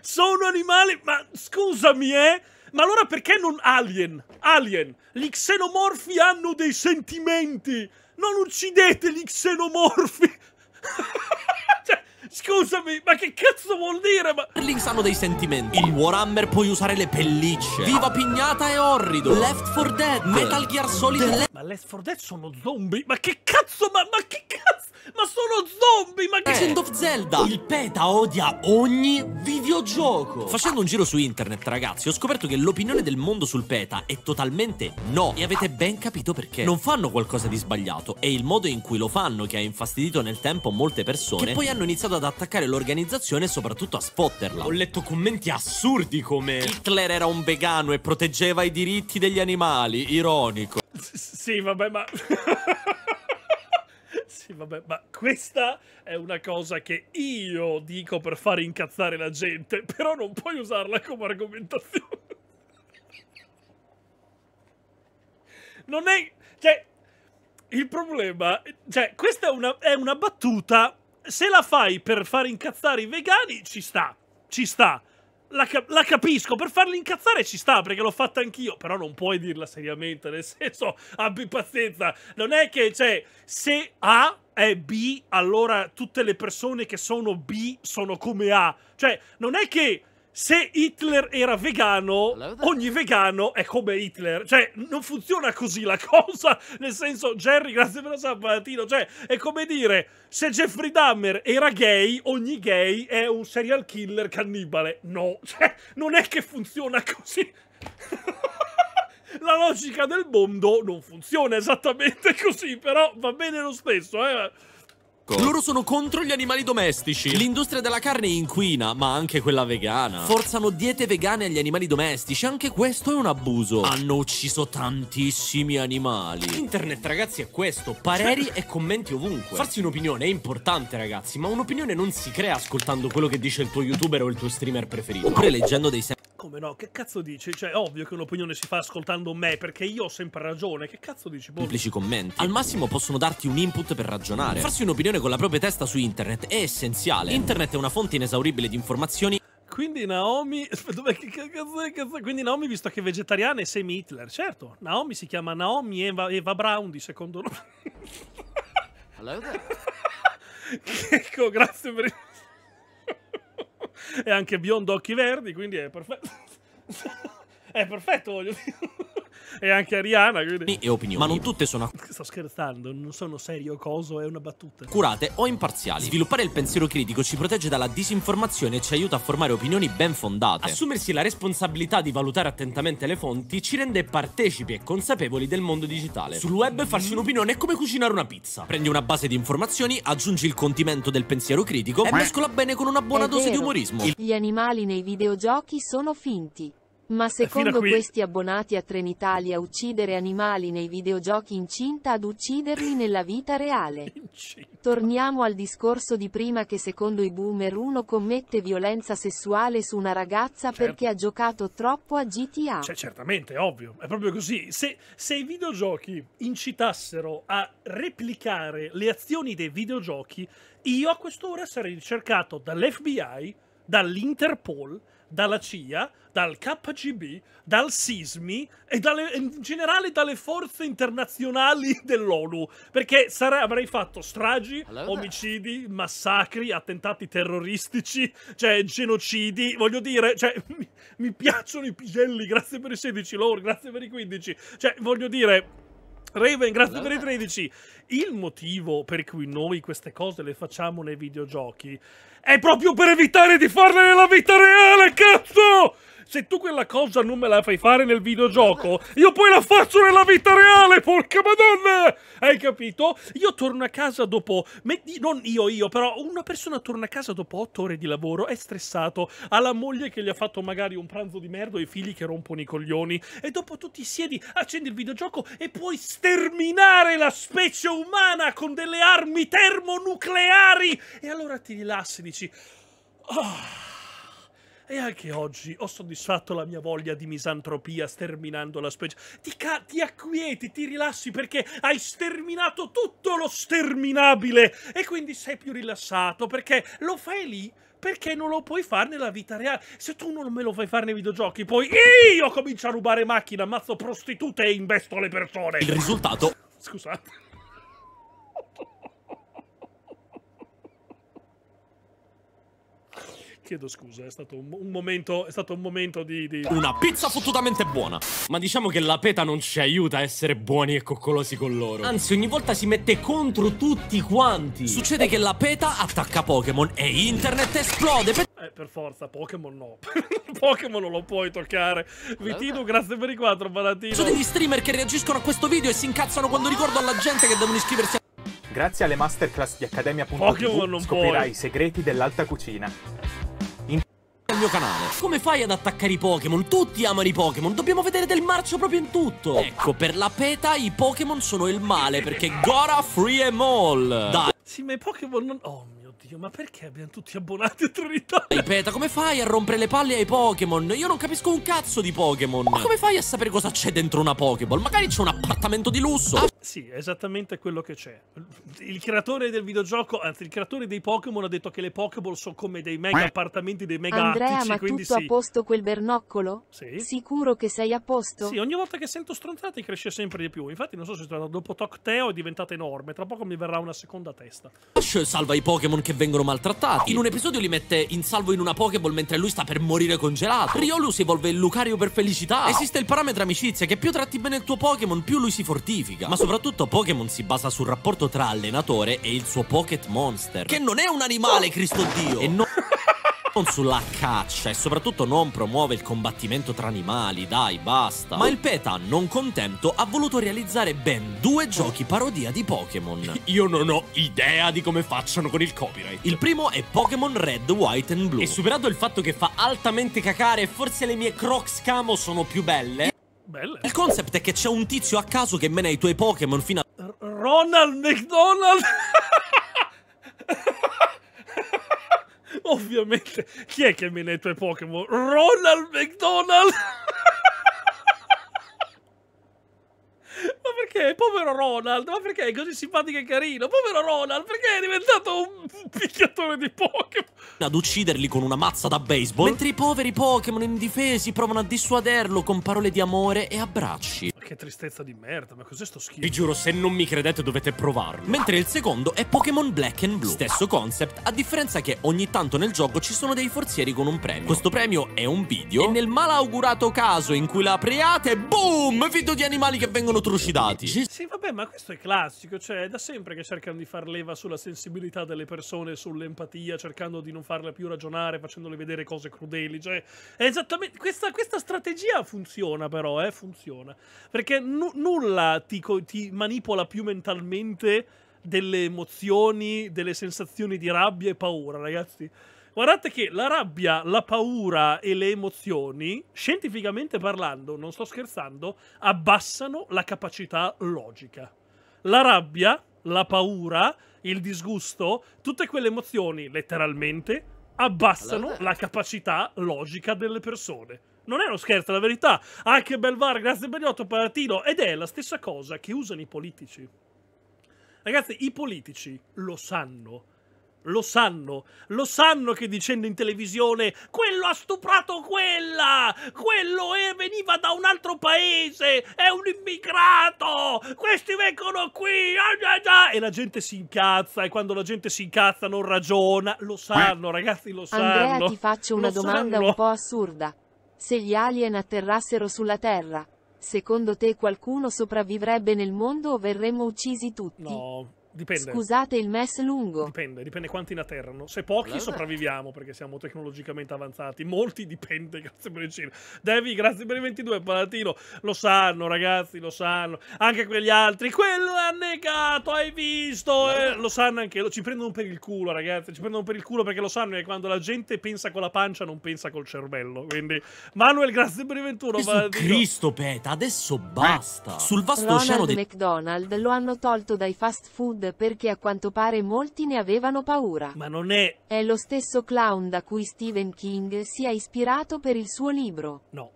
sono animali, ma scusami, eh? Ma allora perché non alien? Alien. Gli xenomorfi hanno dei sentimenti. Non uccidete gli xenomorfi. scusami, ma che cazzo vuol dire? Ma... Links hanno dei sentimenti. Il Warhammer puoi usare le pellicce. Viva Pignata è orrido. Left 4 Dead. Metal Gear Solid. Le- Ma Left 4 Dead sono zombie? Ma che cazzo? Ma, ma che cazzo? Ma sono zombie? Ma che... Legend of Zelda. Il PETA odia ogni videogioco. Facendo un giro su internet, ragazzi, ho scoperto che l'opinione del mondo sul PETA è totalmente no. E avete ben capito perché. Non fanno qualcosa di sbagliato. È il modo in cui lo fanno che ha infastidito nel tempo molte persone. Che poi hanno iniziato ad attaccare l'organizzazione e soprattutto a spotterla. Ho letto commenti assurdi come Hitler era un vegano e proteggeva i diritti degli animali. Ironico. Sì, vabbè, ma... sì, vabbè, ma questa è una cosa che io dico per fare incazzare la gente, però non puoi usarla come argomentazione. Non è... Cioè, il problema... Cioè, questa è una, è una battuta... Se la fai per fare incazzare i vegani, ci sta. Ci sta. La, cap- la capisco, per farli incazzare ci sta, perché l'ho fatta anch'io, però non puoi dirla seriamente, nel senso, abbi pazienza. Non è che, cioè, se A è B, allora tutte le persone che sono B sono come A. Cioè, non è che se Hitler era vegano, ogni vegano è come Hitler. Cioè, non funziona così la cosa. Nel senso, Jerry, grazie per lo sabatino. Cioè, è come dire, se Jeffrey Dahmer era gay, ogni gay è un serial killer cannibale. No, cioè, non è che funziona così. La logica del mondo non funziona esattamente così, però va bene lo stesso, eh. Loro sono contro gli animali domestici. L'industria della carne inquina, ma anche quella vegana. Forzano diete vegane agli animali domestici, anche questo è un abuso. Hanno ucciso tantissimi animali. Internet, ragazzi, è questo: pareri e commenti ovunque. Farsi un'opinione è importante, ragazzi, ma un'opinione non si crea ascoltando quello che dice il tuo youtuber o il tuo streamer preferito. Oppure leggendo dei Come no? Che cazzo dici? Cioè, è ovvio che un'opinione si fa ascoltando me, perché io ho sempre ragione. Che cazzo dici? Boh. semplici commenti. Al massimo possono darti un input per ragionare. Farsi un'opinione con la propria testa su internet è essenziale. Internet è una fonte inesauribile di informazioni. Quindi Naomi. Quindi Naomi, visto che è vegetariana, è semi-Hitler. Certo, Naomi si chiama Naomi Eva, Eva Brown di secondo nome. Hello there. Ecco, grazie per il... È anche biondo occhi verdi, quindi è perfetto. È perfetto, voglio dire. E anche Ariana, quindi... e opinioni. Ma non tutte sono Sto scherzando, non sono serio coso, è una battuta. accurate o imparziali. Sviluppare il pensiero critico ci protegge dalla disinformazione e ci aiuta a formare opinioni ben fondate. Assumersi la responsabilità di valutare attentamente le fonti ci rende partecipi e consapevoli del mondo digitale. Sul web farsi un'opinione è come cucinare una pizza. Prendi una base di informazioni, aggiungi il condimento del pensiero critico e mescola bene con una buona È dose di vero. umorismo. Gli animali nei videogiochi sono finti. Ma secondo qui. questi abbonati a Trenitalia uccidere animali nei videogiochi incinta ad ucciderli nella vita reale. Torniamo al discorso di prima che secondo i boomer uno commette violenza sessuale su una ragazza Certo. perché ha giocato troppo a GTA. Cioè, certamente, è ovvio, è proprio così. Se, se i videogiochi incitassero a replicare le azioni dei videogiochi, io a quest'ora sarei ricercato dall'FBI, dall'Interpol, dalla CIA, dal KGB, dal SISMI e dalle- in generale dalle forze internazionali dell'ONU. Perché sare- avrei fatto stragi, Hello omicidi, massacri, attentati terroristici, cioè genocidi. Voglio dire, cioè, mi, mi piacciono i piselli, grazie per i 16 loro, grazie per i 15. Cioè, voglio dire. Raven, grazie per i 13. Il motivo per cui noi queste cose le facciamo nei videogiochi è proprio per evitare di farle nella vita reale, cazzo! Se tu quella cosa non me la fai fare nel videogioco, io poi la faccio nella vita reale, porca madonna! Hai capito? Io torno a casa dopo... non io, io, però una persona torna a casa dopo otto ore di lavoro, è stressato, ha la moglie che gli ha fatto magari un pranzo di merda e i figli che rompono i coglioni, e dopo tu ti siedi, accendi il videogioco e puoi sterminare la specie umana con delle armi termonucleari! E allora ti rilassi e dici... "Ah, E anche oggi ho soddisfatto la mia voglia di misantropia sterminando la specie. Ti, ti acquieti, ti rilassi perché hai sterminato tutto lo sterminabile e quindi sei più rilassato perché lo fai lì perché non lo puoi fare nella vita reale. Se tu non me lo fai fare nei videogiochi, poi io comincio a rubare macchine, ammazzo prostitute e investo le persone. Il risultato Scusate. Chiedo scusa, è stato un, un momento, è stato un momento di, di... Una pizza fottutamente buona. Ma diciamo che la PETA non ci aiuta a essere buoni e coccolosi con loro. Anzi, ogni volta si mette contro tutti quanti. Succede che la PETA attacca Pokémon e internet esplode. Pe- Eh, per forza, Pokémon no. Pokémon non lo puoi toccare. Vitino, grazie per i quattro, Balatino. Sono degli streamer che reagiscono a questo video e si incazzano quando ricordo alla gente che devono iscriversi a... Grazie alle masterclass di Pokémon Accademia.tv scoprirai puoi. i segreti dell'alta cucina. Al mio canale. Come fai ad attaccare i Pokémon? Tutti amano i Pokémon, dobbiamo vedere del marcio proprio in tutto. Ecco, per la PETA i Pokémon sono il male perché Gora free em all. Dai. Sì, ma i Pokémon non... Oh Dio, ma perché abbiamo tutti abbonati a Trinità? Dai, PETA, come fai a rompere le palle ai Pokémon? Io non capisco un cazzo di Pokémon. Ma come fai a sapere cosa c'è dentro una Pokéball? Magari c'è un appartamento di lusso. Ah, sì, è esattamente quello che c'è. Il creatore del videogioco, anzi il creatore dei Pokémon ha detto che le Pokéball sono come dei mega appartamenti, dei mega Andrea, attici, ma quindi tutto sì. a posto quel bernoccolo? Sì. Sicuro che sei a posto? Sì, ogni volta che sento stronzate cresce sempre di più. Infatti non so se è dopo Tocteo è diventata enorme, tra poco mi verrà una seconda testa. Salva i Pokémon che vengono maltrattati. In un episodio li mette in salvo in una Pokéball mentre lui sta per morire congelato. Riolu si evolve in Lucario per felicità. Esiste il parametro amicizia che più tratti bene il tuo Pokémon, più lui si fortifica. Ma soprattutto Pokémon si basa sul rapporto tra allenatore e il suo Pocket Monster. Che non è un animale, Cristo Dio! E non... Non sulla caccia e soprattutto non promuove il combattimento tra animali, dai, basta. Ma il PETA, non contento, ha voluto realizzare ben due giochi parodia di Pokémon. Io non ho idea di come facciano con il copyright. Il primo è Pokémon Red, White and Blue. E superato il fatto che fa altamente cacare e forse le mie Crocs Camo sono più belle. Belle. Il concept è che c'è un tizio a caso che mena i tuoi Pokémon fino a... Ronald McDonald! Ovviamente, chi è che mena i tuoi Pokémon? Ronald McDonald! Ma perché? Povero Ronald, ma perché è così simpatico e carino? Povero Ronald, perché è diventato un picchiatore di Pokémon? ad ucciderli con una mazza da baseball. Mentre i poveri Pokémon indifesi provano a dissuaderlo con parole di amore e abbracci. Ma che tristezza di merda, ma cos'è sto schifo? Vi giuro, se non mi credete dovete provarlo. Mentre il secondo è Pokémon Black and Blue. Stesso concept, a differenza che ogni tanto nel gioco ci sono dei forzieri con un premio. Questo premio è un video e nel malaugurato caso in cui la apriate, boom, video di animali che vengono trucidati. Sì, vabbè, ma questo è classico, cioè è da sempre che cercano di far leva sulla sensibilità delle persone, sull'empatia, cercando di non farle più ragionare, facendole vedere cose crudeli, cioè è esattamente questa, questa strategia funziona però, eh, funziona. Perché nu- nulla ti, ti manipola più mentalmente delle emozioni, delle sensazioni di rabbia e paura, ragazzi. Guardate che la rabbia, la paura e le emozioni, scientificamente parlando, non sto scherzando, abbassano la capacità logica. La rabbia, la paura, il disgusto, tutte quelle emozioni, letteralmente, abbassano la capacità logica delle persone. Non è uno scherzo, è la verità. Ah, che bel var, grazie per gli otto paratino. Ed è la stessa cosa che usano i politici. Ragazzi, i politici lo sanno. Lo sanno, lo sanno che dicendo in televisione quello ha stuprato quella, quello è- veniva da un altro paese, è un immigrato, questi vengono qui, ah, ah, ah", e la gente si incazza e quando la gente si incazza non ragiona, lo sanno ragazzi, lo sanno. Andrea ti faccio una Lo domanda sanno. un po' assurda. Se gli alien atterrassero sulla Terra, secondo te qualcuno sopravvivrebbe nel mondo o verremmo uccisi tutti? No, dipende. Scusate il mess lungo. Dipende, dipende quanti ne atterrano. Se pochi Allora. sopravviviamo perché siamo tecnologicamente avanzati. Molti dipende, grazie per il cinema. Devi, grazie per i 22, Palatino. Lo sanno, ragazzi, lo sanno. Anche quegli altri. Quello è annegato, hai visto? eh? Lo sanno anche loro. Ci prendono per il culo, ragazzi. Ci prendono per il culo perché lo sanno che quando la gente pensa con la pancia non pensa col cervello. Quindi, Manuel, grazie per i 21, Gesù Palatino. Cristo, Peta, adesso basta. Sul vasto oceano Ronald dei McDonald lo hanno tolto dai fast food Perché a quanto pare molti ne avevano paura. Ma non è... È lo stesso clown da cui Stephen King si è ispirato per il suo libro. No.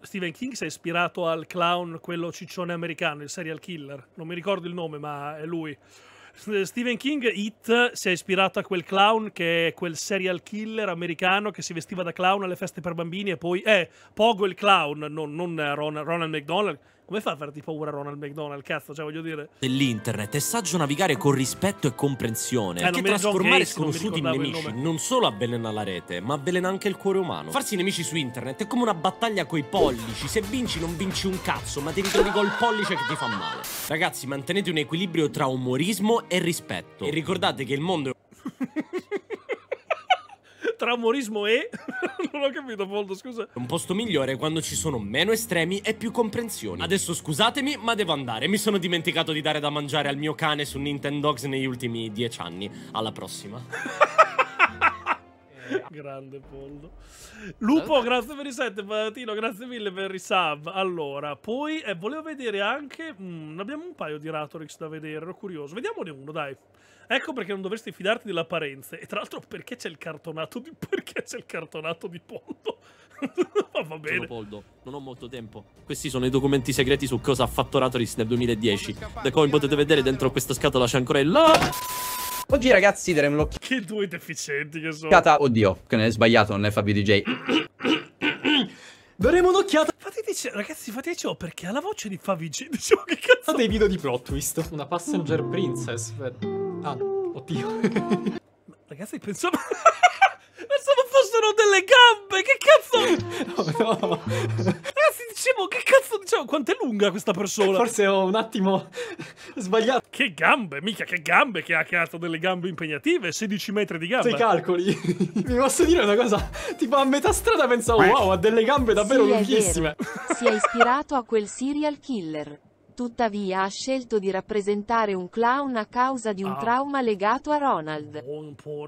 Stephen King si è ispirato al clown, quello ciccione americano, il serial killer. Non mi ricordo il nome, ma è lui. Stephen King, It, si è ispirato a quel clown che è quel serial killer americano che si vestiva da clown alle feste per bambini e poi... Eh, Pogo il clown, non, non Ronald, Ronald McDonald. Come fa a farti paura Ronald McDonald, cazzo? Cioè, voglio dire... Dell'internet è saggio navigare con rispetto e comprensione. Eh, ne trasformare non sconosciuti in nemici non solo avvelena la rete, ma avvelena anche il cuore umano. Farsi nemici su internet è come una battaglia coi pollici. Se vinci non vinci un cazzo, ma ti ritrovi col pollice che ti fa male. Ragazzi, mantenete un equilibrio tra umorismo e rispetto. E ricordate che il mondo è Tra umorismo e... non ho capito, Poldo, scusa. un posto migliore quando ci sono meno estremi e più comprensioni. Adesso scusatemi, ma devo andare. Mi sono dimenticato di dare da mangiare al mio cane su Nintendogs negli ultimi dieci anni. Alla prossima. Grande Poldo. Lupo, grazie per i sette, Palatino, grazie mille per i sub. Allora, poi eh, volevo vedere anche... mm, abbiamo un paio di Ratorix da vedere, ero curioso. Vediamone uno, dai. Ecco perché non dovresti fidarti delle apparenze. E tra l'altro perché c'è il cartonato di... Perché c'è il cartonato di Poldo? Ma va Sono bene. Poldo, non ho molto tempo. Questi sono i documenti segreti su cosa ha fatto Ratoris nel 2010. Da come potete vedere dentro questa scatola c'è ancora il... Oggi ragazzi daremo un'occhiata. Che due deficienti che sono. Oddio, che ne è sbagliato, non è Fabio DJ. Daremo un'occhiata. Fate dice, ragazzi, fate dicevo perché ha la voce di Favicci. Dicevo che cazzo. a dei video di plot twist. Una passenger princess. Ah, oddio. Ragazzi, pensavo. pensavo fossero delle gambe. Che cazzo. Oh, no. Ragazzi, dicevo, che cazzo dicevo? Quanto è lunga questa persona? Forse ho un attimo sbagliato. Che gambe, mica che gambe che ha cazzo delle gambe impegnative, 16 metri di gambe. Se i calcoli. Vi posso dire una cosa? Tipo a metà strada pensavo, wow, ha delle gambe davvero Sì, lunghissime. Si è ispirato a quel serial killer. Tuttavia ha scelto di rappresentare un clown a causa di un Ah. trauma legato a Ronald.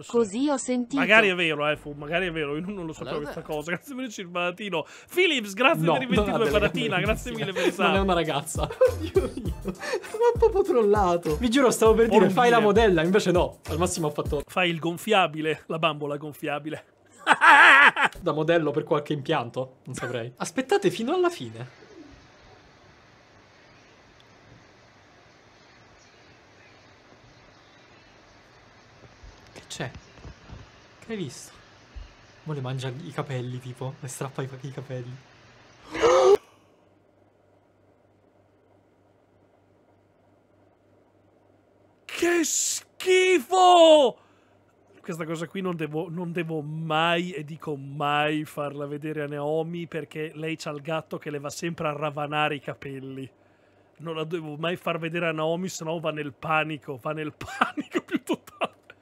Così ho sentito. Magari è vero, eh, fu, magari è vero, io non lo sapevo questa cosa. Grazie mille per il patatino. Philips, grazie No, per i non ha 22 delle patatina, grazie mille per i Non è una ragazza. Oddio mio. Ma proprio trollato. Vi giuro, stavo per dire, Ormire. fai la modella, invece no. Al massimo ho fatto Fai il gonfiabile, la bambola gonfiabile. da modello per qualche impianto. Non saprei. Aspettate fino alla fine. C'è? Che hai visto? Mo le mangia i capelli, tipo. Le strappa i, i capelli. Che schifo! Questa cosa qui non devo, non devo mai, e dico mai, farla vedere a Naomi perché lei c'ha il gatto che le va sempre a ravanare i capelli. Non la devo mai far vedere a Naomi, sennò va nel panico, va nel panico più totale.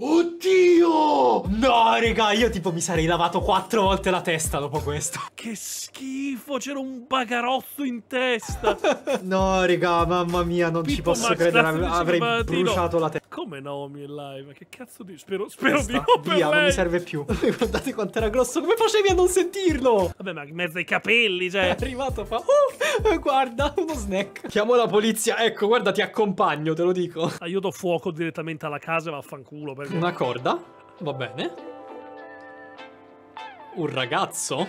Oddio! No, raga, io tipo mi sarei lavato quattro volte la testa dopo questo. Che schifo, c'era un bagarozzo in testa. No, raga, mamma mia, non ci Pippo posso Max, credere. Avrei bruciato la testa. Come Naomi è live? Che cazzo di... Spero, spero di no per Via, non mi serve più. Guardate quanto era grosso. Come facevi a non sentirlo? Vabbè, ma in mezzo ai capelli, cioè... È arrivato, fa. "Oh, guarda, uno snack. Chiamo la polizia. Ecco, guarda, ti accompagno, te lo dico. Io do fuoco direttamente alla casa e vaffanculo perché... Una corda. Va bene. Un ragazzo.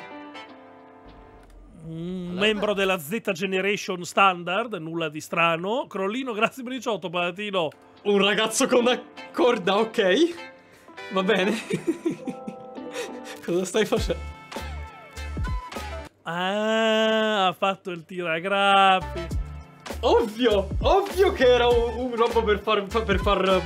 Un membro della Z Generation Standard, nulla di strano. Crollino, grazie per il 18, patatino. Un ragazzo con una corda, ok. Va bene. Cosa stai facendo? Ah, ha fatto il tiragraffi. Ovvio, ovvio che era un, un robo per far. per far.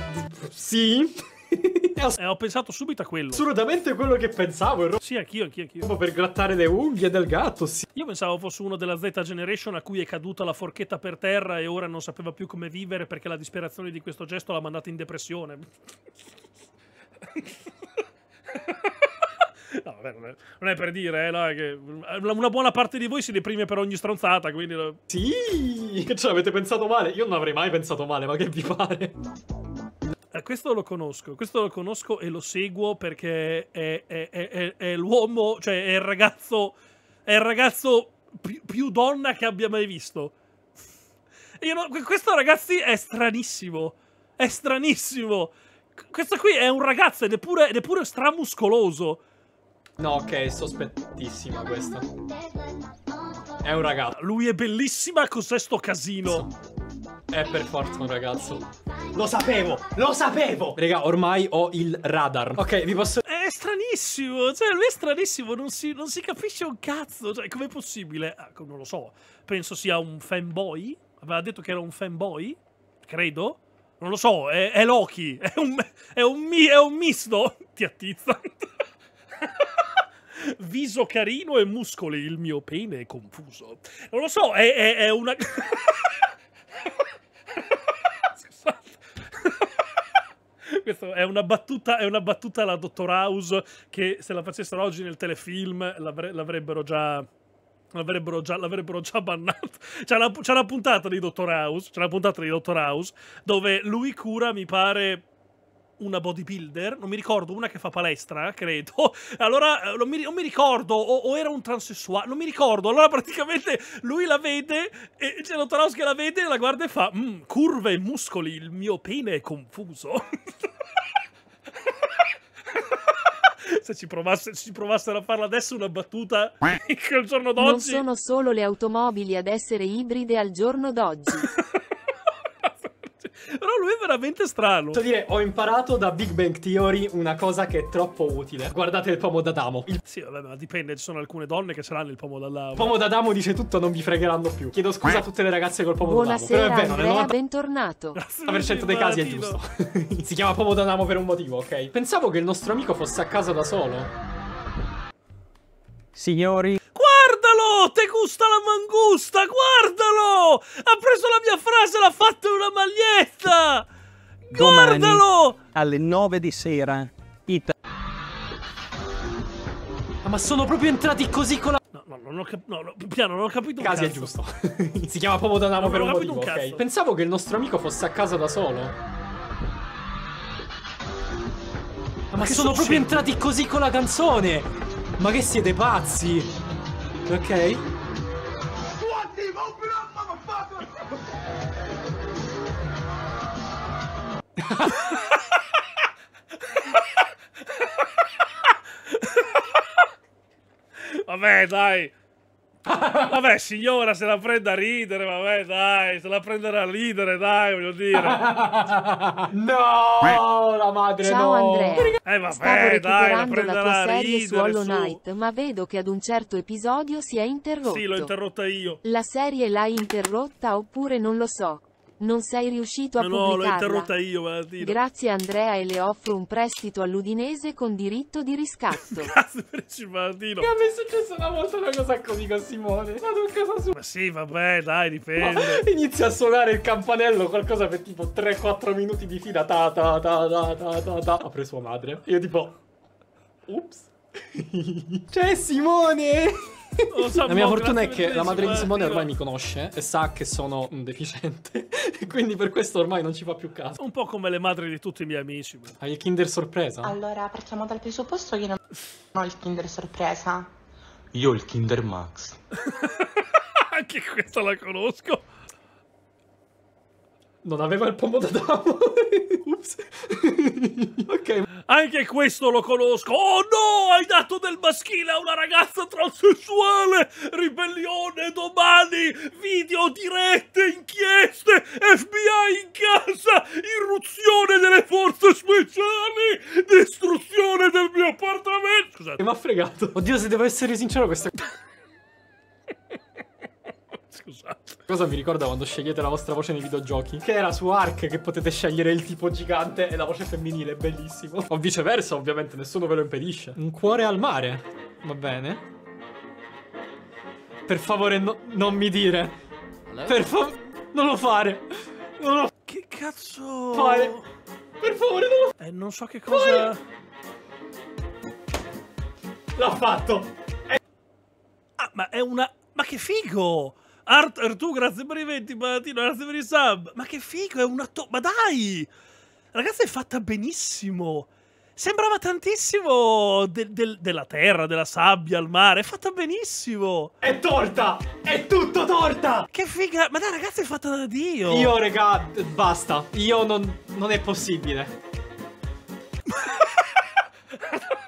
Sì. Eh, ho pensato subito a quello. Assolutamente quello che pensavo. Era Sì, anch'io, anch'io, anch'io. robo per grattare le unghie del gatto, sì. Io pensavo fosse uno della Z Generation a cui è caduta la forchetta per terra e ora non sapeva più come vivere perché la disperazione di questo gesto l'ha mandato in depressione. No, vabbè, non è, non è per dire, eh, no, che una buona parte di voi si deprime per ogni stronzata, quindi... Sì, che ce l'avete pensato male? Io non avrei mai pensato male, ma che vi pare? Eh, questo lo conosco, questo lo conosco e lo seguo perché è, è- è- è- l'uomo, cioè è il ragazzo, è il ragazzo più, più donna che abbia mai visto. No- questo ragazzi è stranissimo. È stranissimo. Questo qui è un ragazzo ed è pure, ed è pure stramuscoloso. No, ok, è sospettissima questa. È un ragazzo. Lui è bellissima, cos'è sto casino? È per forza un ragazzo. Lo sapevo! Lo sapevo! Raga, ormai ho il radar. Ok, vi posso... È stranissimo, cioè lui è stranissimo, non si, non si capisce un cazzo. Cioè, com'è possibile? Ah, non lo so. Penso sia un fanboy. Aveva detto che era un fanboy? Credo. Non lo so, è, è Loki. È un, è un, mi- è un misto. Ti attizza. Viso carino e muscoli, il mio pene è confuso. Non lo so, è, è- è una... Questa è una battuta, è una battuta alla Dottor House che se la facessero oggi nel telefilm l'avre- l'avrebbero già. L'avrebbero già, l'avrebbero già bannato. C'è una, c'è una puntata di Dottor House. C'è una puntata di Dottor House dove lui cura, mi pare. Una bodybuilder, non mi ricordo, una che fa palestra, credo. Allora, eh, non mi, non mi ricordo, o, o era un transessuale, non mi ricordo. Allora, praticamente lui la vede, e c'è House che la vede, la guarda e fa: "Mm, curve e muscoli, il mio pene è confuso. se ci, provasse, se ci provassero a farla adesso una battuta che al giorno Non d'oggi sono solo le automobili ad essere ibride al giorno d'oggi. Però lui è veramente strano Posso dire, ho imparato da Big Bang Theory una cosa che è troppo utile. Guardate il pomo d'Adamo. Il sì vabbè ma dipende ci sono alcune donne che ce l'hanno il pomo dall'amo pomo d'Adamo dice tutto, non vi fregheranno più. Chiedo scusa a tutte le ragazze col pomo d'Adamo. Però Buonasera è vero, nel Andrea, 90% bentornato. dei casi è giusto. si chiama pomo d'Adamo per un motivo, ok? Pensavo che il nostro amico fosse a casa da solo. Signori, te gusta la mangusta guardalo ha preso la mia frase e l'ha fatta in una maglietta domani guardalo alle 9 di sera, Ita- Ah, ma sono proprio entrati così con la... no no non ho capito no, no, piano non ho capito un Casi è giusto. si chiama pomo d'Adamo Non per un motivo, un ok? Pensavo che il nostro amico fosse a casa da solo. Ma che sono proprio succede? entrati così con la canzone! Ma che siete pazzi! Okay. SWAT team, open up, motherfucker! My man, like, vabbè signora se la prende a ridere vabbè dai se la prenderà a ridere dai voglio dire no! La madre Ciao no! Andrea. eh vabbè Stavo dai la recuperando la prenderà tua a serie su ridere Hollow su. Knight, ma vedo che ad un certo episodio si è interrotto. sì l'ho interrotta io La serie l'hai interrotta oppure non lo so. Non sei riuscito a no no l'ho pubblicarla. interrotta io Valentino Grazie Andrea e le offro un prestito all'Udinese con diritto di riscatto. grazie per il Valentino Mi è successa una volta una cosa così con Simone. Ma non casa sua. ma sì vabbè dai dipende Inizia a suonare il campanello, qualcosa per tipo 3-4 minuti di fila. Ta ta ta ta ta ta ta. Apre sua madre. Io tipo. Ups. C'è Simone! La mia fortuna è che la madre di. Simone ormai mi conosce e sa che sono un deficiente. Quindi per questo ormai non ci fa più caso. un po' come le madri di tutti i miei amici Hai il Kinder sorpresa? Allora, partiamo dal presupposto che non ho il Kinder sorpresa. Io ho il Kinder Max. anche questa la conosco Non aveva il pomo d'Adamo. Ups. ok. Anche questo lo conosco. Oh no, hai dato del maschile a una ragazza transessuale. Ribellione domani. Video dirette, inchieste. FBI in casa. Irruzione delle forze speciali. Distruzione del mio appartamento. Scusate. Mi ha fregato. Oddio, se devo essere sincero, questa Scusate. Cosa mi ricorda quando scegliete la vostra voce nei videogiochi. Che era su Ark che potete scegliere il tipo gigante e la voce femminile, bellissimo. O viceversa, ovviamente, nessuno ve lo impedisce. Un cuore al mare. Va bene. Per favore, no- non mi dire. Per favore, non lo fare. Non lo Che cazzo? fare. Per favore, non lo Eh, non so che cosa. L'ha fatto. Ah, ma è una. Ma che figo! Art, Artù, grazie per i 20, Mattino, grazie per i sub. Ma che figo, è una to... Ma dai! Ragazzi, è fatta benissimo. Sembrava tantissimo de- del- della terra, della sabbia, il mare. È fatta benissimo. È torta! È tutto torta! Che figa. Ma dai, ragazzi, è fatta da Dio. Io, raga, basta. Io non. non è possibile.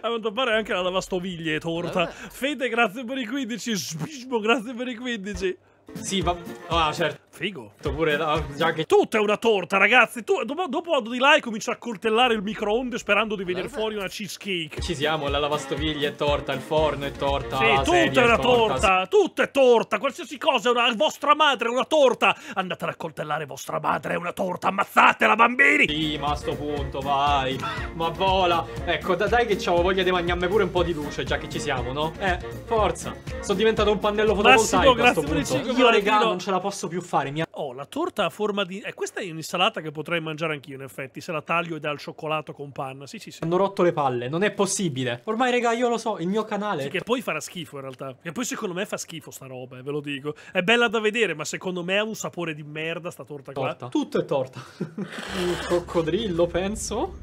A quanto pare anche la lavastoviglie è torta. Eh. Fede, grazie per i 15. Spismo, grazie per i 15. Sì, va. Ah, certo. Figo. Pure la- già che. Tutta è una torta, ragazzi. Tu, dopo, dopo vado di là e comincio a coltellare il microonde sperando di venire fuori una cheesecake. Ci siamo, la lavastoviglie è torta, il forno è torta. Sì, tutto è una torta, torta, tutto è torta, qualsiasi cosa è una vostra madre è una torta. Andate a raccoltellare vostra madre è una torta, ammazzatela bambini. Sì, ma a sto punto, vai. Ma vola. Ecco, da- dai che c'ho voglia di mangiarmi pure un po' di luce, già che ci siamo, no? Eh, forza. Sono diventato un pannello Massimo, fotovoltaico a sto grazie per il punto. Io, regà, Valentino. non ce la posso più fare. Mi... Oh, la torta a forma di... Eh, questa è un'insalata che potrei mangiare anch'io, in effetti, se la taglio ed ha il cioccolato con panna. Sì, sì, sì. Hanno rotto le palle, non è possibile. Ormai, regà, io lo so, il mio canale. Sì, che poi farà schifo in realtà. E poi secondo me fa schifo sta roba, eh, ve lo dico. È bella da vedere, ma secondo me ha un sapore di merda sta torta qua. Torta. Tutto è torta. Un coccodrillo, penso.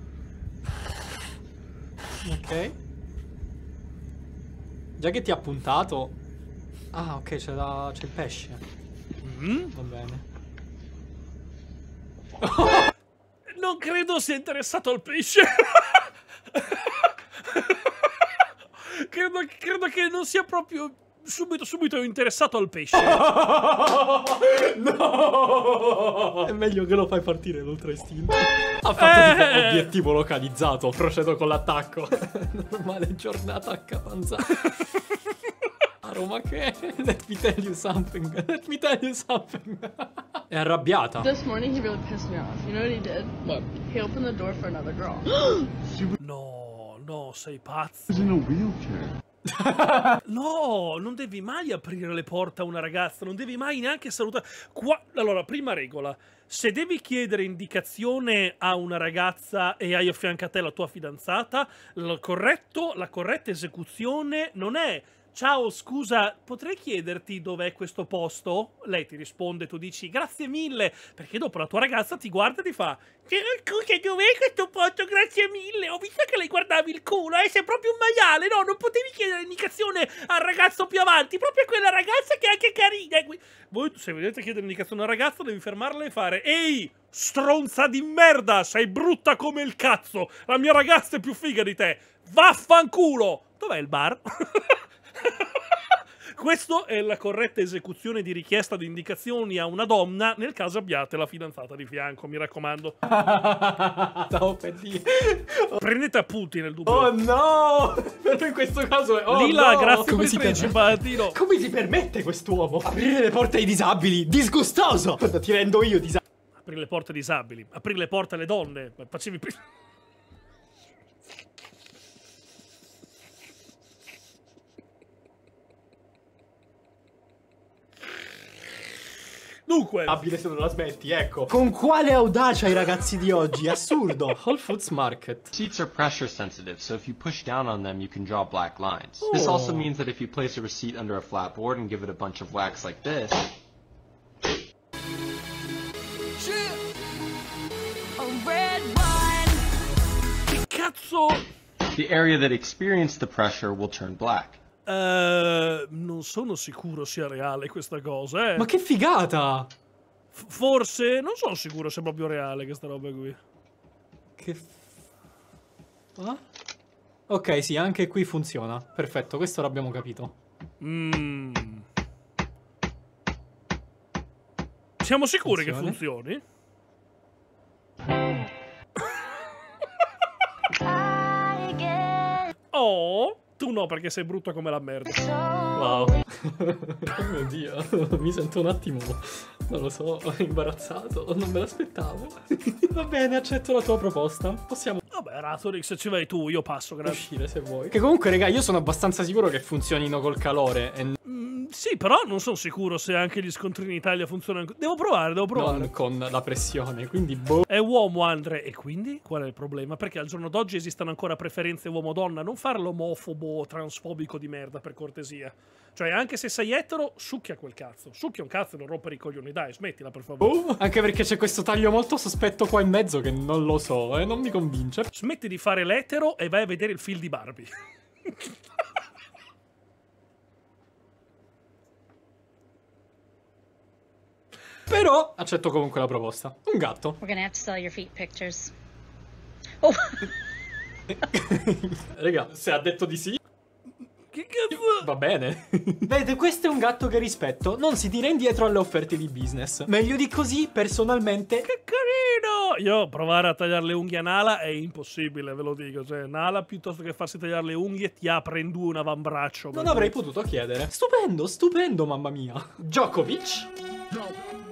Ok. Già che ti ha puntato. Ah, ok, c'è, la... c'è il pesce. Mm? Va bene. Non credo sia interessato al pesce. credo, credo che non sia proprio subito, subito interessato al pesce. no! È meglio che lo fai partire l'ultra istinto. Ha fatto tipo Eh. obiettivo localizzato. Procedo con l'attacco. Normale giornata a Capanzano. Roma che? Let me tell you something. Let me tell you something. È arrabbiata. This morning he really pissed me off. You know what he did? What? He opened the door for another girl. No, no, sei pazzo. in a wheelchair. No, non devi mai aprire le porte a una ragazza, non devi mai neanche salutare. Qua... Allora, prima regola. Se devi chiedere indicazione a una ragazza e hai a fianco a te la tua fidanzata, il corretto, la corretta esecuzione non è Ciao, scusa, potrei chiederti dov'è questo posto? Lei ti risponde, tu dici grazie mille, perché dopo la tua ragazza ti guarda e ti fa Scusa, dov'è questo posto? Grazie mille, ho visto che lei guardavi il culo, eh, sei proprio un maiale, no? Non potevi chiedere indicazione al ragazzo più avanti, proprio quella ragazza che è anche carina. Voi, se vedete chiedere indicazione al ragazzo, devi fermarla e fare Ehi, stronza di merda, sei brutta come il cazzo, la mia ragazza è più figa di te, vaffanculo! Dov'è il bar? Questa è la corretta esecuzione di richiesta di indicazioni a una donna nel caso abbiate la fidanzata di fianco, mi raccomando. Stavo per dire. Prendete appunti nel dubbio. Oh no! Però in questo caso è. Oh Lila, no! grazie Come per si il 13, permette? Patino. Come si permette quest'uomo? Aprire le porte ai disabili! Disgustoso! Guarda, ti rendo io disabile. Aprire le porte ai disabili, aprire le porte alle donne. Facevi Dunque, Abile se non la smetti, ecco. Con quale audacia i ragazzi di oggi? Assurdo. Whole Foods Market. Seats are pressure sensitive, so if you push down on them, you can draw black lines. This oh. also Oh. means that if you place a receipt under a flat board and give it a bunch of wax like this, che cazzo? the area that experienced the pressure will turn black. Eh, non sono sicuro sia reale questa cosa, eh. Ma che figata! F- forse, non sono sicuro sia proprio reale questa roba qui. Che Ah? Ok, sì, anche qui funziona. Perfetto, questo l'abbiamo capito. Mm. Siamo sicuri che Funzione? funzioni? Oh, tu no perché sei brutto come la merda. Wow. oh mio dio, mi sento un attimo, non lo so, imbarazzato, non me l'aspettavo. Va bene, accetto la tua proposta. Possiamo Vabbè, Razorix, ci vai tu, io passo, grazie. uscire se vuoi. Che comunque, raga, io sono abbastanza sicuro che funzionino col calore. E... Sì, però non sono sicuro se anche gli scontri in Italia funzionano. Devo provare, devo provare. Non con la pressione, quindi boh. È uomo, Andre. E quindi qual è il problema? Perché al giorno d'oggi esistono ancora preferenze uomo-donna. Non fare l'omofobo transfobico di merda, per cortesia. Cioè, anche se sei etero, succhia quel cazzo. Succhia un cazzo e non rompere i coglioni. Dai, smettila, per favore. Oh, anche perché c'è questo taglio molto sospetto qua in mezzo che non lo so, eh, non mi convince. Smetti di fare l'etero e vai a vedere il film di Barbie. Però accetto comunque la proposta. Un gatto. We're gonna have to sell your feet pictures. Raga, se ha detto di sì. Che cazzo? Va bene. Vede, questo è un gatto che rispetto. Non si tira indietro alle offerte di business. Meglio di così, personalmente. Che carino! Io provare a tagliare le unghie a Nala è impossibile, ve lo dico. Cioè, Nala piuttosto che farsi tagliare le unghie ti apre in due un avambraccio. Non avrei potuto chiedere. Stupendo, stupendo, mamma mia. Djokovic.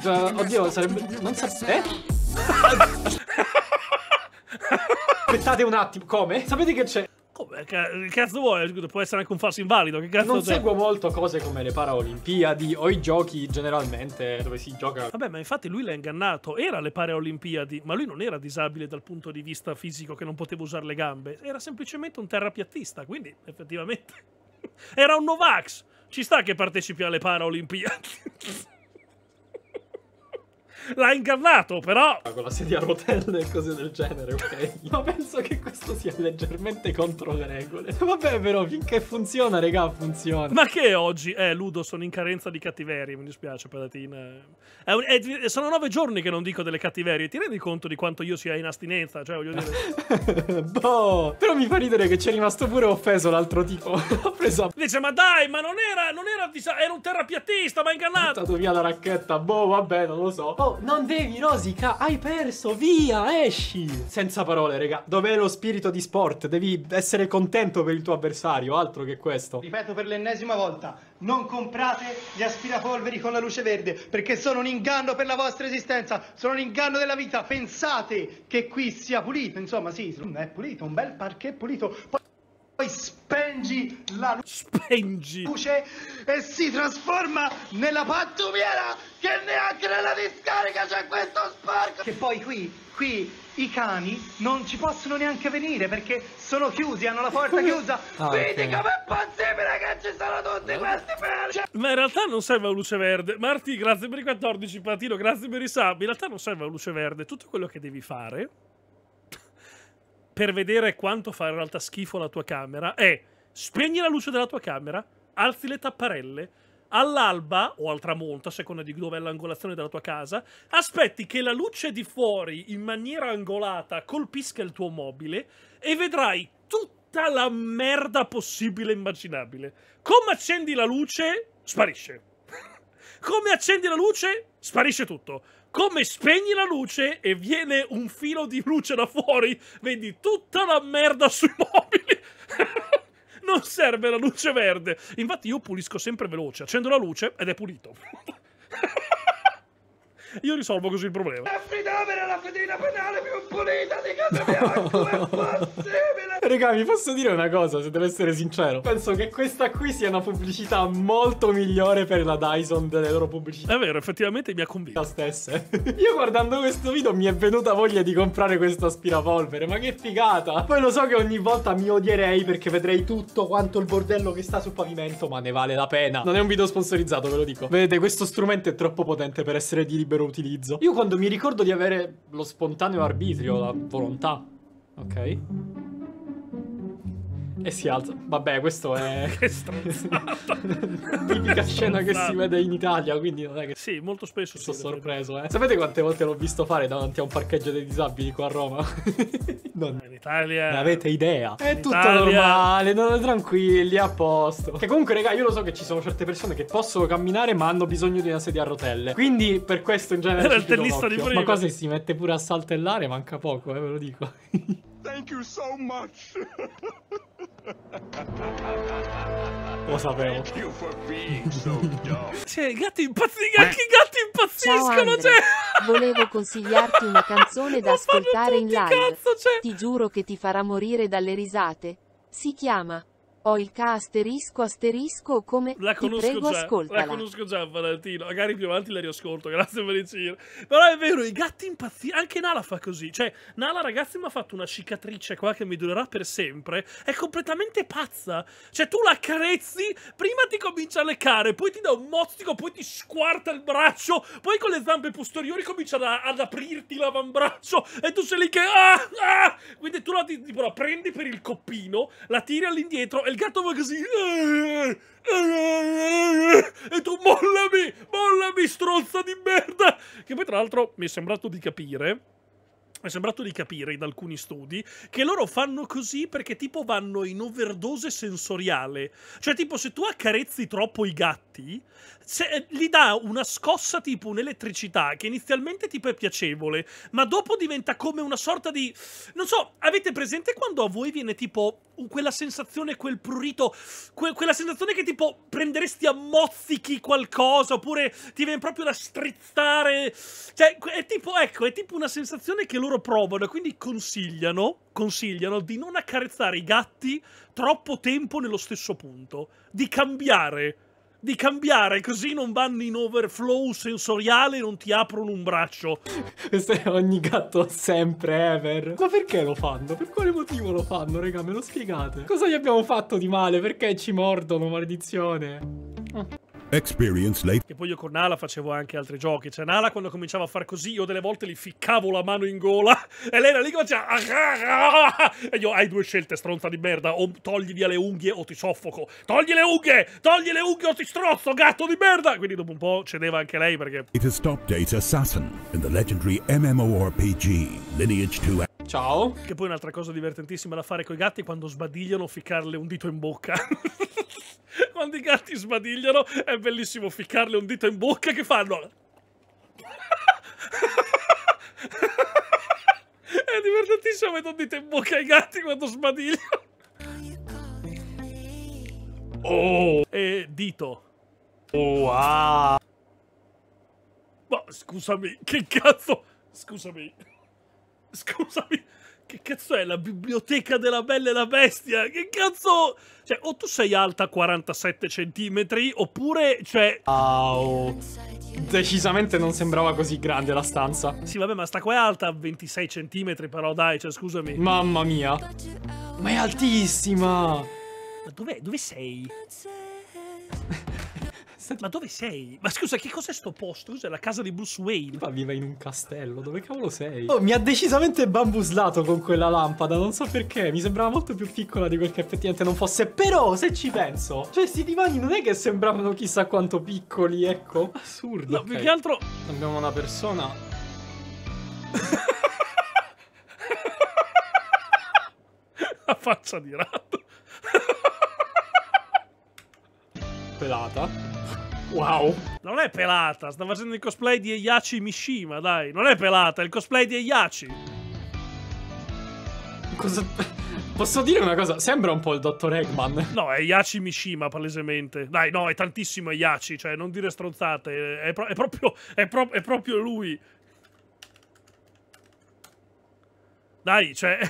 Già, oddio, sarebbe. Non sa. Eh? Aspettate un attimo, come? Sapete che c'è? Come? Che cazzo vuoi? Scusa, può essere anche un falso invalido. Che cazzo Non c'è? seguo molto cose come le Paralimpiadi o i giochi generalmente dove si gioca. Vabbè, ma infatti lui l'ha ingannato. Era alle Paralimpiadi, ma lui non era disabile dal punto di vista fisico che non poteva usare le gambe. Era semplicemente un terrapiattista, quindi effettivamente era un Novax. Ci sta che partecipi alle Paralimpiadi. L'ha ingannato, però. Con la sedia a rotelle e cose del genere, ok? Ma penso che questo sia leggermente contro le regole. Vabbè, però, finché funziona, regà, funziona. Ma che oggi? Eh, Ludo, sono in carenza di cattiveria. Mi dispiace, Palatina. È un- è- sono nove giorni che non dico delle cattiverie. Ti rendi conto di quanto io sia in astinenza? Cioè, voglio dire. boh. Però mi fa ridere che c'è rimasto pure offeso l'altro tipo. ha preso. Dice, ma dai, ma non era, non era, era un terrapiattista, ma ha ingannato. buttato via la racchetta. Boh, vabbè, non lo so. Oh, non devi, Rosica. Hai perso. Via, esci. Senza parole, regà. Dov'è lo spirito di sport? Devi essere contento per il tuo avversario. Altro che questo. Ripeto per l'ennesima volta, non comprate gli aspirapolveri con la luce verde, perché sono un inganno per la vostra esistenza, sono un inganno della vita. Pensate che qui sia pulito, insomma sì, è pulito, un bel parquet pulito. Poi poi spengi la lu- Spengi. luce e si trasforma nella pattumiera che neanche nella discarica c'è questo sporco. Che poi qui, qui i cani non ci possono neanche venire perché sono chiusi, hanno la porta chiusa. Ah, Vedi ok. com'è possibile che ci sono tutti questi peli? Cioè, Ma in realtà non serve la luce verde. Marti, grazie per i 14, Patino, grazie per i sub. In realtà non serve la luce verde. Tutto quello che devi fare per vedere quanto fa in realtà schifo la tua camera è spegni la luce della tua camera, alzi le tapparelle, all'alba o al tramonto, a seconda di dove è l'angolazione della tua casa, aspetti che la luce di fuori in maniera angolata colpisca il tuo mobile e vedrai tutta la merda possibile e immaginabile. Come accendi la luce, sparisce. Come accendi la luce, sparisce tutto. Come spegni la luce e viene un filo di luce da fuori, vedi tutta la merda sui mobili. non serve la luce verde. Infatti io pulisco sempre veloce, accendo la luce ed è pulito. Io risolvo così il problema. affidamene la fedina penale più pulita di casa mia, com'è possibile? Raga, vi posso dire una cosa, se devo essere sincero. Penso che questa qui sia una pubblicità molto migliore per la Dyson delle loro pubblicità È vero, effettivamente mi ha convinto. stesse. Io guardando questo video mi è venuta voglia di comprare questo aspirapolvere, ma che figata! Poi lo so che ogni volta mi odierei perché vedrei tutto quanto il bordello che sta sul pavimento, ma ne vale la pena. Non è un video sponsorizzato, ve lo dico. Vedete, questo strumento è troppo potente per essere di libero utilizzo. Io quando mi ricordo di avere lo spontaneo arbitrio, la volontà, ok? E si alza. Vabbè, questo è. che. Tipica scena che si vede in Italia, quindi non è che. Sì, molto spesso Sono sorpreso, eh. Sapete quante volte l'ho visto fare davanti a un parcheggio dei disabili qua a Roma? non In Italia... ne avete idea. È In tutto Italia- normale, no, tranquilli, a posto. Che comunque, raga, io lo so che ci sono certe persone che possono camminare ma hanno bisogno di una sedia a rotelle. Quindi per questo in genere Era il tennista di prima. Ma cosa si mette pure a saltellare? Manca poco, eh, ve lo dico. Thank you so much. lo sapevo. Thank you for being so. Cioè, i gatti impazziscono. Anche i gatti Ciao impazziscono, cioè. volevo consigliarti una canzone da ascoltare in live. cazzo, cioè. Ti giuro che ti farà morire dalle risate. Si chiama Ho il K asterisco asterisco come La ti conosco prego già, ascoltala. la conosco già Valentino, magari più avanti la riascolto, grazie per il giro. Però è vero, i gatti impazziscono, anche Nala fa così, cioè Nala ragazzi mi ha fatto una cicatrice qua che mi durerà per sempre, è completamente pazza, cioè tu la carezzi, prima ti comincia a leccare, poi ti dà un mozzico, poi ti squarta il braccio, poi con le zampe posteriori comincia ad, ad aprirti l'avambraccio e tu sei lì che... Ah, ah! Quindi tu la, ti- tipo, la prendi per il coppino, la tiri all'indietro il gatto va così... E tu mollami, mollami, stronza di merda! Che poi tra l'altro mi è sembrato di capire... Mi è sembrato di capire in alcuni studi che loro fanno così perché tipo vanno in overdose sensoriale. Cioè tipo se tu accarezzi troppo i gatti, se- eh, gli dà una scossa tipo un'elettricità che inizialmente tipo è piacevole, ma dopo diventa come una sorta di... Non so, avete presente quando a voi viene tipo quella sensazione, quel prurito, que- quella sensazione che tipo prenderesti a mozzichi qualcosa oppure ti viene proprio da strizzare. Cioè, è tipo, ecco, è tipo una sensazione che loro provano e quindi consigliano, consigliano di non accarezzare i gatti troppo tempo nello stesso punto, di cambiare. Di cambiare così non vanno in overflow sensoriale e non ti aprono un braccio. Questo è ogni gatto sempre, ever. Ma perché lo fanno? Per quale motivo lo fanno, raga? Me lo spiegate? Cosa gli abbiamo fatto di male? Perché ci mordono, maledizione? Experience life. Che poi io con Nala facevo anche altri giochi. Cioè, Nala quando cominciava a fare così, io delle volte gli ficcavo la mano in gola e lei era lì che faceva. E io hai due scelte, stronza di merda. O togli via le unghie o ti soffoco. Togli le unghie! Togli le unghie o ti strozzo, gatto di merda! Quindi dopo un po' cedeva anche lei perché. It is top date assassin in the legendary MMORPG Lineage 2. Ciao. Che poi un'altra cosa divertentissima da fare con i gatti è quando sbadigliano ficcarle un dito in bocca. quando i gatti sbadigliano è bellissimo ficcarle un dito in bocca che fanno. è divertentissimo mettere un dito in bocca ai gatti quando sbadigliano. Oh! E dito. Oh, wow. Ma scusami, che cazzo? Scusami. Scusami. Che cazzo è la biblioteca della Bella e la Bestia? Che cazzo? Cioè, o tu sei alta 47 centimetri, oppure, cioè... Wow. Decisamente non sembrava così grande la stanza. Sì, vabbè, ma sta qua è alta 26 centimetri, però dai, cioè, scusami. Mamma mia. Ma è altissima. Ma dov'è? Dove sei? Ma dove sei? Ma scusa, che cos'è sto posto? Cos'è la casa di Bruce Wayne? Ma viva in un castello, dove cavolo sei? Oh, mi ha decisamente bambuslato con quella lampada, non so perché. Mi sembrava molto più piccola di quel che effettivamente non fosse. Però, se ci penso, cioè, sti divani non è che sembravano chissà quanto piccoli, ecco. Assurdo. No, più che altro... Abbiamo una persona. La faccia di ratto. Pelata. Wow. Non è pelata, sta facendo il cosplay di Heihachi Mishima, dai. Non è pelata, è il cosplay di Heihachi. Cosa... Posso dire una cosa? Sembra un po' il dottor Eggman. No, è Heihachi Mishima, palesemente. Dai, no, è tantissimo Heihachi, cioè, non dire stronzate. È, pro- è proprio, è, pro- è proprio lui. Dai, cioè...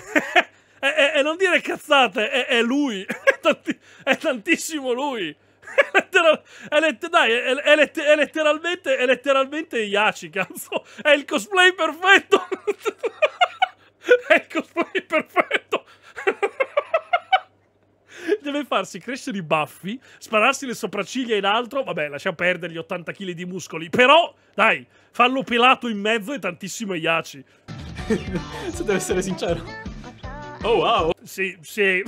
E, non dire cazzate, è, lui. È, tanti- è tantissimo lui. È letteral- è lette- dai, è, è lette- è letteralmente, è letteralmente Iaci, cazzo. È il cosplay perfetto. è il cosplay perfetto. Deve farsi crescere i baffi, spararsi le sopracciglia in alto. Vabbè, lascia perdere gli 80 kg di muscoli. Però, dai, farlo pelato in mezzo è tantissimo Iaci. Se devo essere sincero. Oh wow. Sì, sì.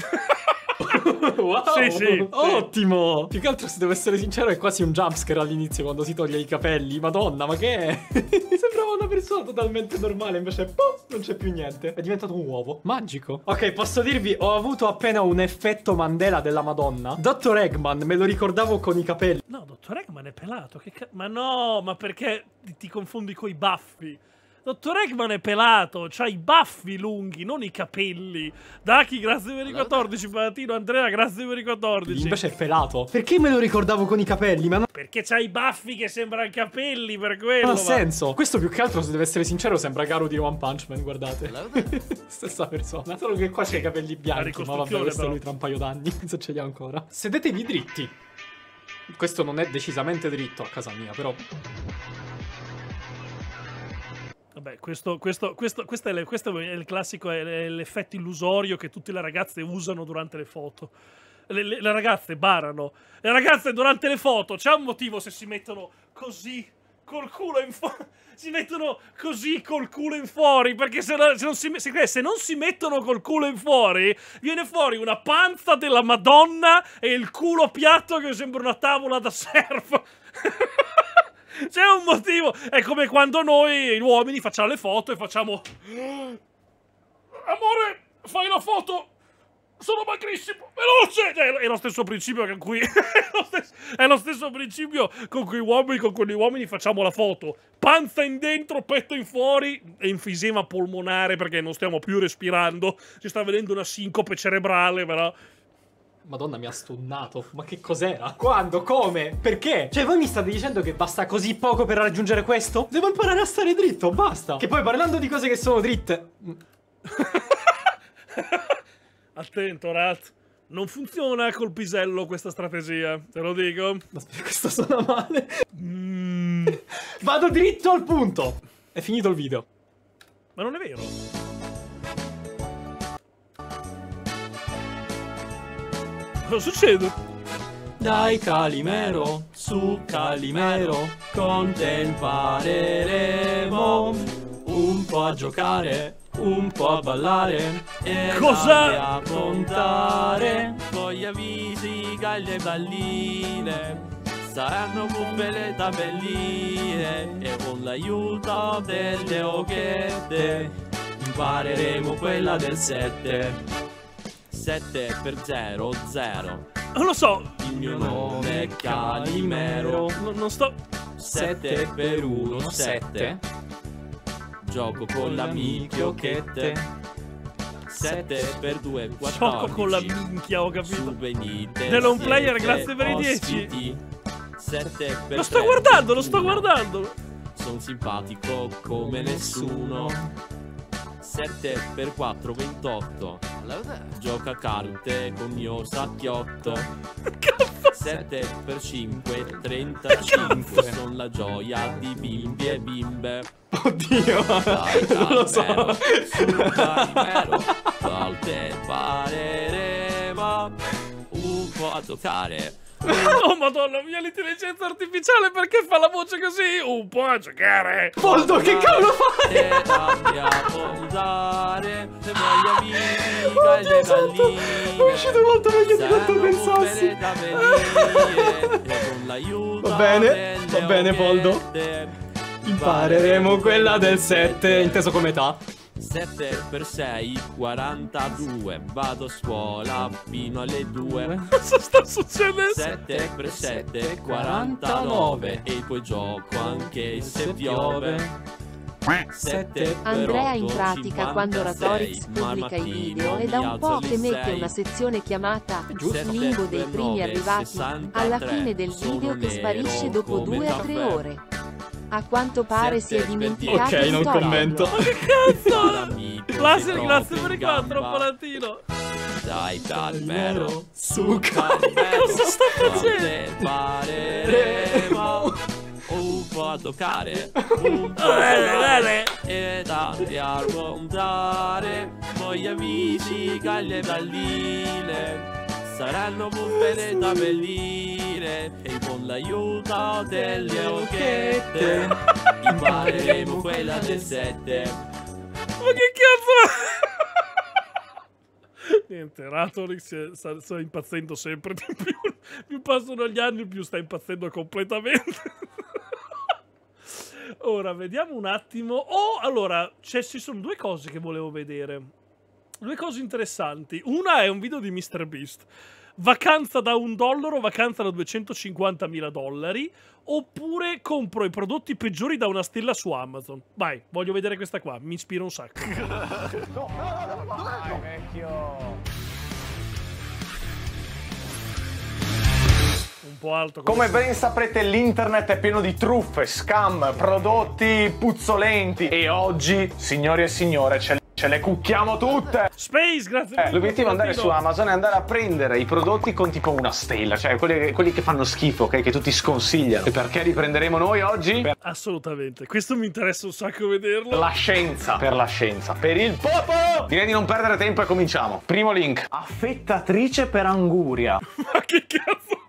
Wow. Sì, sì. Ottimo. Più che altro, se devo essere sincero, è quasi un jumpscare all'inizio quando si toglie i capelli. Madonna, ma che è? Mi sembrava una persona totalmente normale, invece pof, non c'è più niente. È diventato un uovo. Magico. Ok, posso dirvi, ho avuto appena un effetto Mandela della Madonna. Dottor Eggman, me lo ricordavo con i capelli. No, dottor Eggman è pelato. Che ca- ma no, ma perché ti, ti confondi coi baffi? Dottor Eggman è pelato, c'ha i baffi lunghi, non i capelli. Daki, grazie per i 14. Palatino, Andrea, grazie per i 14. Invece è pelato. Perché me lo ricordavo con i capelli? Ma non Perché c'ha i baffi che sembrano capelli, per quello. ha ma- senso. Questo più che altro, se devo essere sincero, sembra Garu di One Punch Man, guardate. Stessa persona. Solo che qua c'è i capelli bianchi. Ma vabbè, questo è però. lui tra un paio d'anni. Se ce li ha ancora. Sedetevi dritti. Questo non è decisamente dritto a casa mia, però. Vabbè, questo, questo, questo, questo, è, è il classico, è l'effetto illusorio che tutte le ragazze usano durante le foto. Le, le- le ragazze barano. Le ragazze durante le foto, c'è un motivo se si mettono così, col culo in fuori. Si mettono così col culo in fuori, perché se, se non si, se- se non si mettono col culo in fuori, viene fuori una panza della Madonna e il culo piatto che sembra una tavola da surf. C'è un motivo. È come quando noi, gli uomini, facciamo le foto e facciamo. Amore, fai la foto. Sono magrissimo, veloce! Cioè, è lo stesso principio con cui. è, lo stesso, è lo stesso principio con cui uomini, con cui gli uomini facciamo la foto. Panza in dentro, petto in fuori e enfisema polmonare perché non stiamo più respirando. Si sta vedendo una sincope cerebrale, però. Madonna, mi ha stunnato. Ma che cos'era? Quando? Come? Perché? Cioè, voi mi state dicendo che basta così poco per raggiungere questo? Devo imparare a stare dritto, basta. Che poi parlando di cose che sono dritte. Attento, Rat. Non funziona col pisello questa strategia, te lo dico. Questo suona male. Mm. Vado dritto al punto. È finito il video. Ma non è vero. Cosa succede? Dai Calimero, su Calimero, con te impareremo un po' a giocare, un po' a ballare e Cosa? a contare. Poi avvisi galle balline, saranno buffe le tabelline e con l'aiuto delle occhiette impareremo quella del 7. 7 per 0, 0. Non lo so. Il mio nome è Calimero. Non, non sto. 7 per 1, 7. Gioco con la minchiocchette. 7 per 2, 14. Gioco con la minchia, ho capito. Su venite. Delon Player, grazie per i 10. ospiti. 7 per Lo sto 3, guardando, lo sto 21. guardando. Sono simpatico come nessuno. 7 per 4, 28. Gioca a carte con mio sacchiotto. 7 per 5, 35. Sono la gioia di bimbi e bimbe. Oddio, Dai, non lo so. Su Calimero, volte pareremo un po' a giocare. Oh madonna mia, l'intelligenza artificiale perché fa la voce così? Un po' a giocare. Poldo, che cavolo fai? E andiamo andare Se voglio amica e le galline È uscito molto meglio di quanto pensassi. E Va bene, va bene, Poldo. Impareremo quella del 7, inteso come età. 7 per 6, 42 Vado a scuola fino alle 2 Cosa sta succedendo? 7 per 7, 49 E poi gioco anche se piove 7 per Andrea in 8, pratica quando 56, Ratorix ma al pubblica i video mi da un po' che mette 6. una sezione chiamata Giusto. Limbo dei primi 9, arrivati 63, alla fine del video che sparisce dopo come 2 a 3 caffè. ore. A quanto pare si è dimenticato Ok, non commento. Amico, Laser, sei grazie proprio per 4, gamba. Palatino. Dai Calimero Su Cosa sta facendo? Un po' a toccare Un po' a Bene, giocare Ed andiamo a andare Poi amici gaglie balline Saranno buffe le tabelline E con l'aiuto delle occhiette Impareremo quella del 7 Ma che cazzo? Niente, Ratorix sta, sta impazzendo sempre di più. Più passano gli anni, più sta impazzendo completamente. Ora, vediamo un attimo. Oh, allora, ci sono due cose che volevo vedere. Due cose interessanti. Una è un video di MrBeast. vacanza da un dollaro, vacanza da 250 mila dollari, oppure compro i prodotti peggiori da una stella su Amazon. Vai, voglio vedere questa qua, mi ispira un sacco. Dai, vecchio. Un po' alto. Come ben saprete l'internet è pieno di truffe, scam, prodotti puzzolenti e oggi, signori e signore, le, ce le cucchiamo tutte! Space, grazie Eh, l'obiettivo è andare su Amazon e andare a prendere i prodotti con tipo una stella, cioè quelli, quelli che fanno schifo, ok? Che tutti sconsigliano. E perché li prenderemo noi oggi? Per Assolutamente, questo mi interessa un sacco vederlo. la scienza. Per la scienza. Per il popolo! Direi di non perdere tempo e cominciamo. Primo link. Affettatrice per anguria. Ma che cazzo?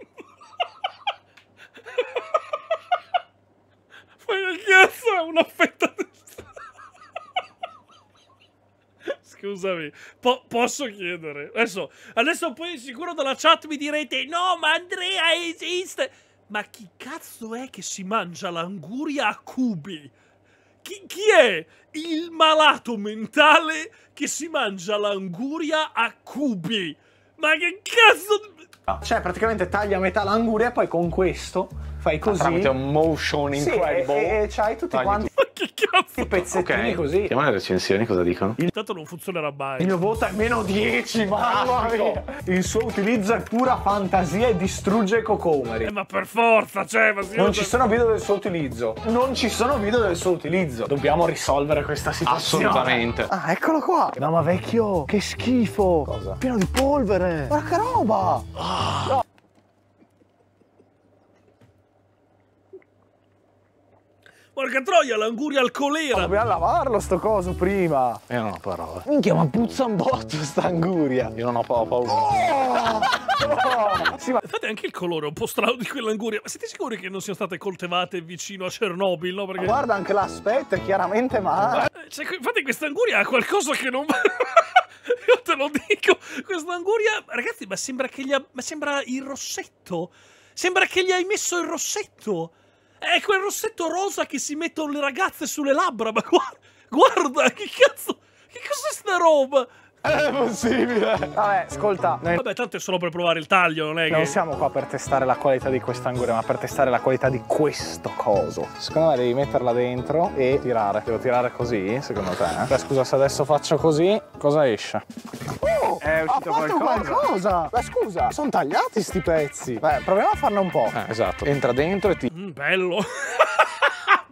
Ma che cazzo è una fetta di... Scusami, po- posso chiedere? Adesso, adesso poi sicuro dalla chat mi direte No, ma Andrea esiste! Ma chi cazzo è che si mangia l'anguria a cubi? Chi, chi è il malato mentale che si mangia l'anguria a cubi? Ma che cazzo... Cioè, praticamente taglia a metà l'anguria e poi con questo fai così. Tramite un motion Sì, incredible. e- e c'hai tutti Tagli quanti- tutto. Che cazzo? I pezzettini Ok, così. Vediamo le recensioni cosa dicono. Intanto non funzionerà mai. Il mio voto è meno 10, mamma mia. Il suo utilizzo è pura fantasia e distrugge i cocomeri. Eh, ma per forza, cioè, ma sì, Non ci sono video del suo utilizzo. Non ci sono video del suo utilizzo. Dobbiamo risolvere questa situazione. Assolutamente. Ah, eccolo qua. No, ma vecchio, che schifo. Cosa? Pieno di polvere. Ma che roba. No. Porca troia, l'anguria al colera. Dobbiamo lavarlo sto coso prima. Io non ho parole. Minchia, ma puzza un botto sta anguria. Io non ho pa- paura. Oh! Sì, ma Infatti anche il colore è un po' strano di quell'anguria. Ma siete sicuri che non siano state coltivate vicino a Chernobyl, no? Perché... guarda anche l'aspetto, è chiaramente male. Eh, cioè, infatti questa anguria ha qualcosa che non va... Io te lo dico. Questa anguria... Ragazzi, ma sembra che gli ha... Ma sembra il rossetto. Sembra che gli hai messo il rossetto. È quel rossetto rosa che si mettono le ragazze sulle labbra. Ma guarda, guarda che cazzo... Che cos'è sta roba? È possibile. Vabbè, ascolta. Noi Vabbè, tanto è solo per provare il taglio, non è che... non siamo qua per testare la qualità di questa anguria, ma per testare la qualità di questo coso. Secondo me devi metterla dentro e tirare. Devo tirare così, secondo te? Beh, scusa, se adesso faccio così, cosa esce? Oh, è uscito qualcosa. Beh, scusa, sono tagliati sti pezzi. Beh, proviamo a farne un po'. Eh, esatto. Entra dentro e ti Mm, bello.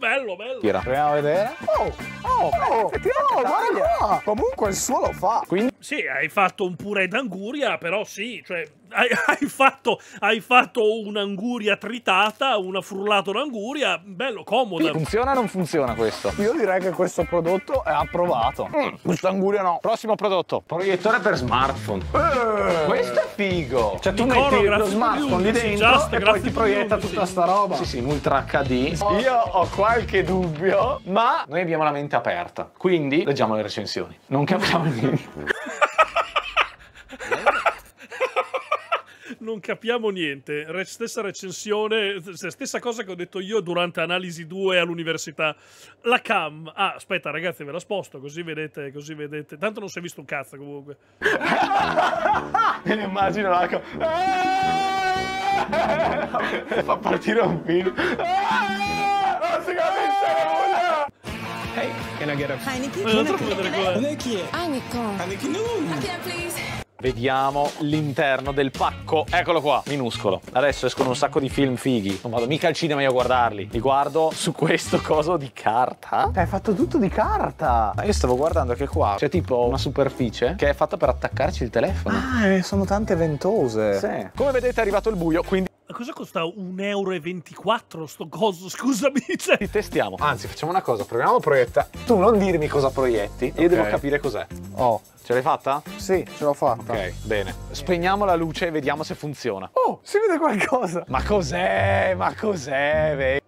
bello, bello. tira. Proviamo a vedere. Oh, oh, oh, effettivamente guarda qua. Comunque il suo lo fa. Quindi Sì, hai fatto un purè d'anguria, però sì, cioè hai, hai fatto, hai fatto un'anguria tritata, una frullato d'anguria, bello, comoda. funziona o non funziona questo? Io direi che questo prodotto è approvato. Mm. Questa anguria no. Prossimo prodotto. Proiettore per smartphone. Eh. Questo è figo. Cioè tu Nicola, metti lo smartphone lì dentro Just, e poi ti proietta tutta sta roba. Sì, sì, in Ultra HD. Io ho qualche dubbio. Ma noi abbiamo la mente aperta, quindi leggiamo le recensioni. Non capiamo niente. Non capiamo niente. Re- stessa recensione, stessa cosa che ho detto io durante analisi 2 all'università. La cam. Ah, aspetta, ragazzi, ve la sposto così vedete, così vedete. Tanto non si è visto un cazzo comunque. Me ne immagino la co- Fa partire un film. Non si capisce nulla. Hey, can I get a Heineken? Eh, non troppo vedere qual è. Heineken. Heineken? Okay, please. Vediamo l'interno del pacco. Eccolo qua, minuscolo. Adesso escono un sacco di film fighi. Non vado mica al cinema io a guardarli. Li guardo su questo coso di carta. Hai fatto tutto di carta. Io stavo guardando che qua c'è tipo una superficie che è fatta per attaccarci il telefono. Ah, sono tante ventose. Sì. Come vedete è arrivato il buio, quindi Ma cosa costa 1,24 euro sto coso? Scusami, cioè. ti testiamo. Anzi, facciamo una cosa, proviamo a proiettare. Tu non dirmi cosa proietti, io Ok. devo capire cos'è. Oh, Ce l'hai fatta? sì, ce l'ho fatta. Ok, bene. Spegniamo la luce e vediamo se funziona. Oh, si vede qualcosa. Ma cos'è? Ma cos'è?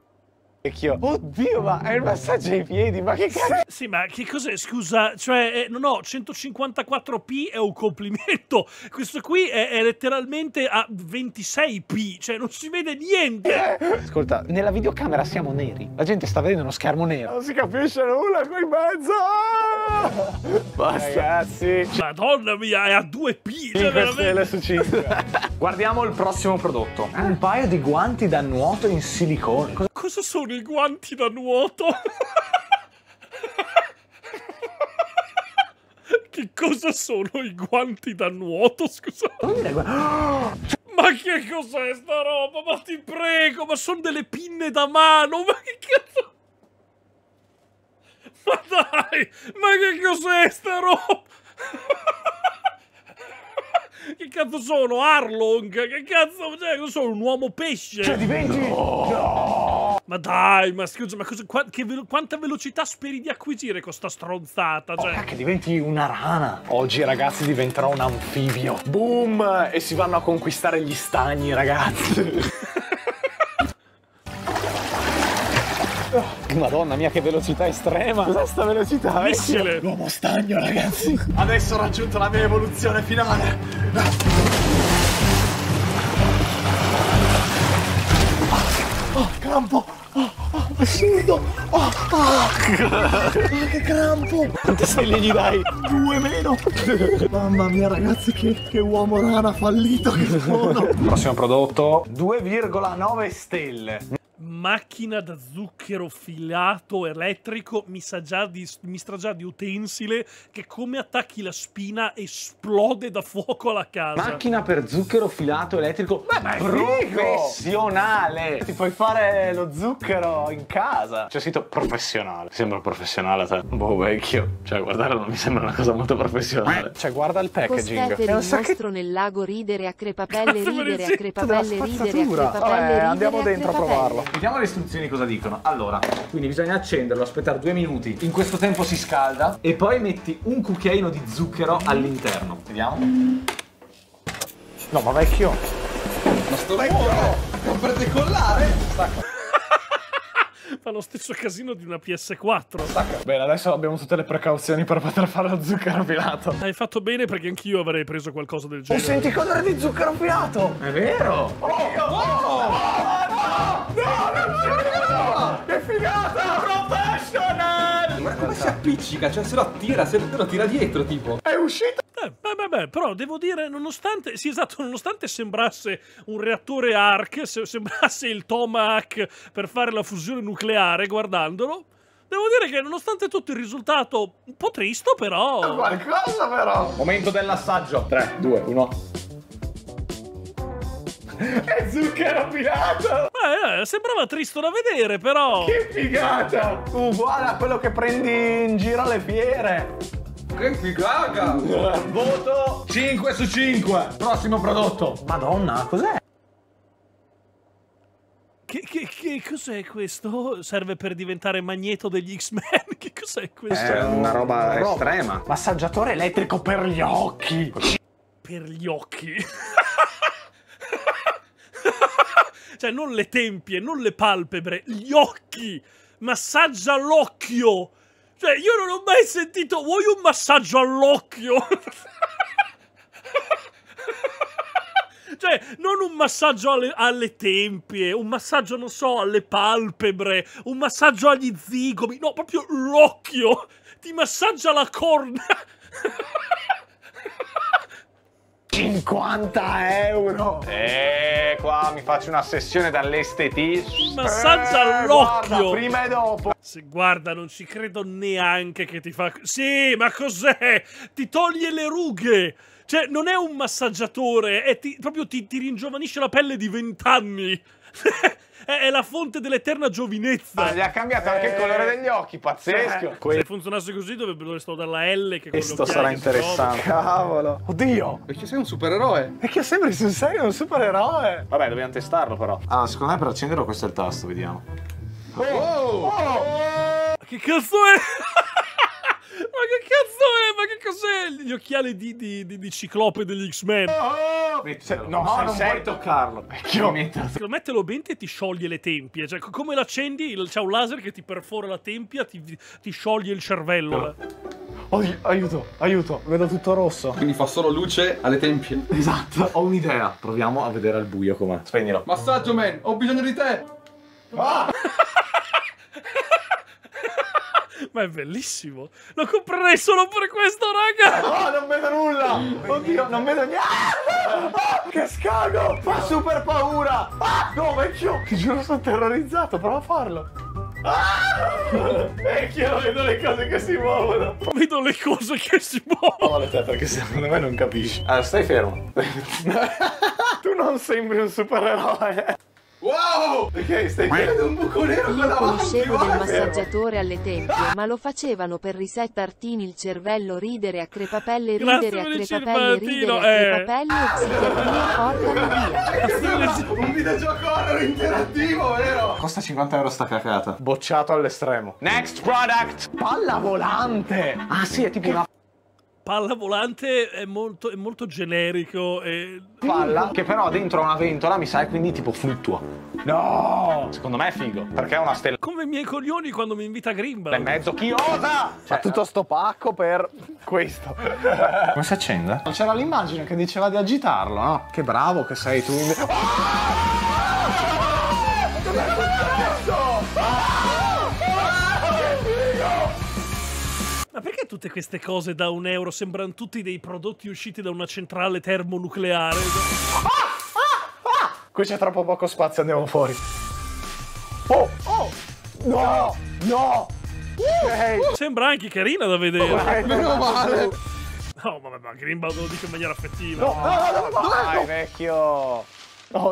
Ve- Vecchio. Oddio, ma è il massaggio ai piedi, ma che cazzo? Sì, ma che cos'è? Scusa, cioè, eh, no, no, 154p è un complimento. Questo qui è, è letteralmente a 26p, cioè non si vede niente. Ascolta, nella videocamera siamo neri. La gente sta vedendo uno schermo nero. Non si capisce nulla qui in mezzo. Basta. Ragazzi. Madonna mia, è a 2p. Cioè, 5 veramente. stelle su 5. Guardiamo il prossimo prodotto. Un paio di guanti da nuoto in silicone. Cosa sono i guanti da nuoto? che cosa sono i guanti da nuoto? Scusa. Ma che cos'è sta roba? Ma ti prego, ma sono delle pinne da mano? Ma che cazzo? Ma dai, ma che cos'è sta roba? Che cazzo sono? Arlong? Che cazzo? Cioè, cosa sono un uomo pesce? Cioè, diventi- Ma dai, ma scusa, ma cosa, qua- velo- quanta velocità speri di acquisire con sta stronzata? Cioè, Oh, che diventi una rana. Oggi, ragazzi, diventerò un anfibio. Boom! E si vanno a conquistare gli stagni, ragazzi. Madonna mia, che velocità estrema! Cos'è sta velocità? Missile. L'uomo stagno, ragazzi! Adesso ho raggiunto la mia evoluzione finale! Oh, crampo! Oh, oh, assurdo! Oh, ah, che crampo! Quante stelle gli dai? Due meno! Mamma mia, ragazzi, che, che uomo rana fallito che sono! Prossimo prodotto: 2,9 stelle. Macchina da zucchero filato elettrico mi sa già di, mi sa già di utensile che come attacchi la spina esplode da fuoco alla casa. Macchina per zucchero filato elettrico ma è professionale! Ti puoi fare lo zucchero in casa. C'è scritto professionale. Sembra professionale, te. Boh, vecchio. Cioè, guardarlo non mi sembra una cosa molto professionale. Cioè, guarda il packaging. Poster il mostro nel lago ridere a crepapelle ridere a crepapelle ridere a crepapelle Vabbè, ridere andiamo a dentro a crepapelle. provarlo. Vediamo le istruzioni cosa dicono. Allora, quindi bisogna accenderlo, aspettare due minuti. In questo tempo si scalda e poi metti un cucchiaino di zucchero all'interno. Vediamo. No, ma vecchio. Ma sto buono! Non per decollare! Fa lo stesso casino di una PS4. Bene, adesso abbiamo tutte le precauzioni per poter fare lo zucchero filato. Hai fatto bene perché anch'io avrei preso qualcosa del Oh, genere. senti che odore di zucchero filato! È vero! Che figata! Professional! Ma come si appiccica? Cioè, se lo tira, se lo tira dietro, tipo. È uscito! Eh, beh, beh, beh, però devo dire, nonostante, sì, esatto, nonostante sembrasse un reattore ARC, se- sembrasse il Tomahawk per fare la fusione nucleare, guardandolo, devo dire che nonostante tutto il risultato un po' tristo, però... Qualcosa però! Momento dell'assaggio. 3, 2, 1. È zucchero filato! Eh, eh, sembrava tristo da vedere, però... Che figata! Uguale a quello che prendi in giro alle fiere. Che figata! Voto 5 su 5. Prossimo prodotto. Madonna, cos'è? Che, che- che cos'è questo? Serve per diventare magneto degli X-Men? Che cos'è questo? È una roba estrema. Massaggiatore elettrico per gli occhi. per gli occhi. cioè, non le tempie, non le palpebre, gli occhi. Massaggia l'occhio. Cioè, io non ho mai sentito. Vuoi un massaggio all'occhio? Cioè, non un massaggio alle, alle tempie, un massaggio, non so, alle palpebre, un massaggio agli zigomi, no, proprio l'occhio. Ti massaggia la corna. 50 euro. E qua mi faccio una sessione dall'estetismo. Massaggia all'occhio. Guarda, prima e dopo. Se guarda, non ci credo neanche che ti fa. Sì, ma cos'è? Ti toglie le rughe. Cioè, non è un massaggiatore, è ti- proprio ti, ti ringiovanisce la pelle di vent'anni. è, è la fonte dell'eterna giovinezza. Ah, gli ha cambiato anche il colore degli occhi, pazzesco. Se funzionasse così dovrebbe dovresti dalla L che Questo sarà interessante. Cavolo. Oddio. Perché sei un supereroe? Perché sembri sul serio un supereroe. Vabbè, dobbiamo testarlo però. Ah, secondo me per accenderlo questo è il tasto, vediamo. Oh! Che cazzo è? Ma che cazzo è? Ma che cos'è? Gli occhiali di, di, di- di ciclope degli X-Men. Oh, Se- no, sei non sei- puoi toccarlo. Vecchio. Secondo me te lo metti e ti scioglie le tempie. Cioè, co- come l'accendi, c'è un laser che ti perfora la tempia, ti, ti scioglie il cervello. Oddio, aiuto, aiuto, vedo tutto rosso. Quindi fa solo luce alle tempie. Esatto, ho un'idea. Proviamo a vedere al buio com'è. Spegnilo. Massaggio, man, ho bisogno di te. Ma è bellissimo. Lo comprerei solo per questo, raga. Oh, non vedo nulla! Oddio, non vedo niente! Ah, che scago! Fa super paura! Ah, no, vecchio! Ti giuro, sono terrorizzato, prova a farlo. Ah! Vecchio, vedo le cose che si muovono. Vedo le cose che si muovono. No, te, perché secondo me non capisci. Allora, stai fermo. tu non sembri un supereroe. Wow! Ok, stai vedendo un buco nero Io qua davanti, conoscevo del massaggiatore alle tempie, ma lo facevano per resettartini il cervello, ridere a crepapelle, ridere a crepapelle, ridere a eh. crepapelle e psichiatria, portami via. Un videogioco horror interattivo, vero? Costa 50 euro sta cacata. Bocciato all'estremo. Next product! Palla volante! Ah sì, è tipo una Palla volante è molto, è molto generico e... palla che però dentro una ventola, mi sa, e quindi tipo fluttua. No! Secondo me è figo, perché è una stella Come i miei coglioni quando mi invita a Grimba. e mezzo. Chi osa? Fa tutto sto pacco per questo. Come si accende? C'era l'immagine che diceva di agitarlo, no? Che bravo che sei tu. inve- tutte queste cose da un euro sembrano tutti dei prodotti usciti da una centrale termonucleare? Qui c'è troppo poco spazio, andiamo fuori. Oh, oh! No! No! Ok! Sembra anche carina da vedere. Ok, meno male. No, vabbè, ma Grimba lo dico in maniera affettiva. No, no, no, dove vai, vecchio? No,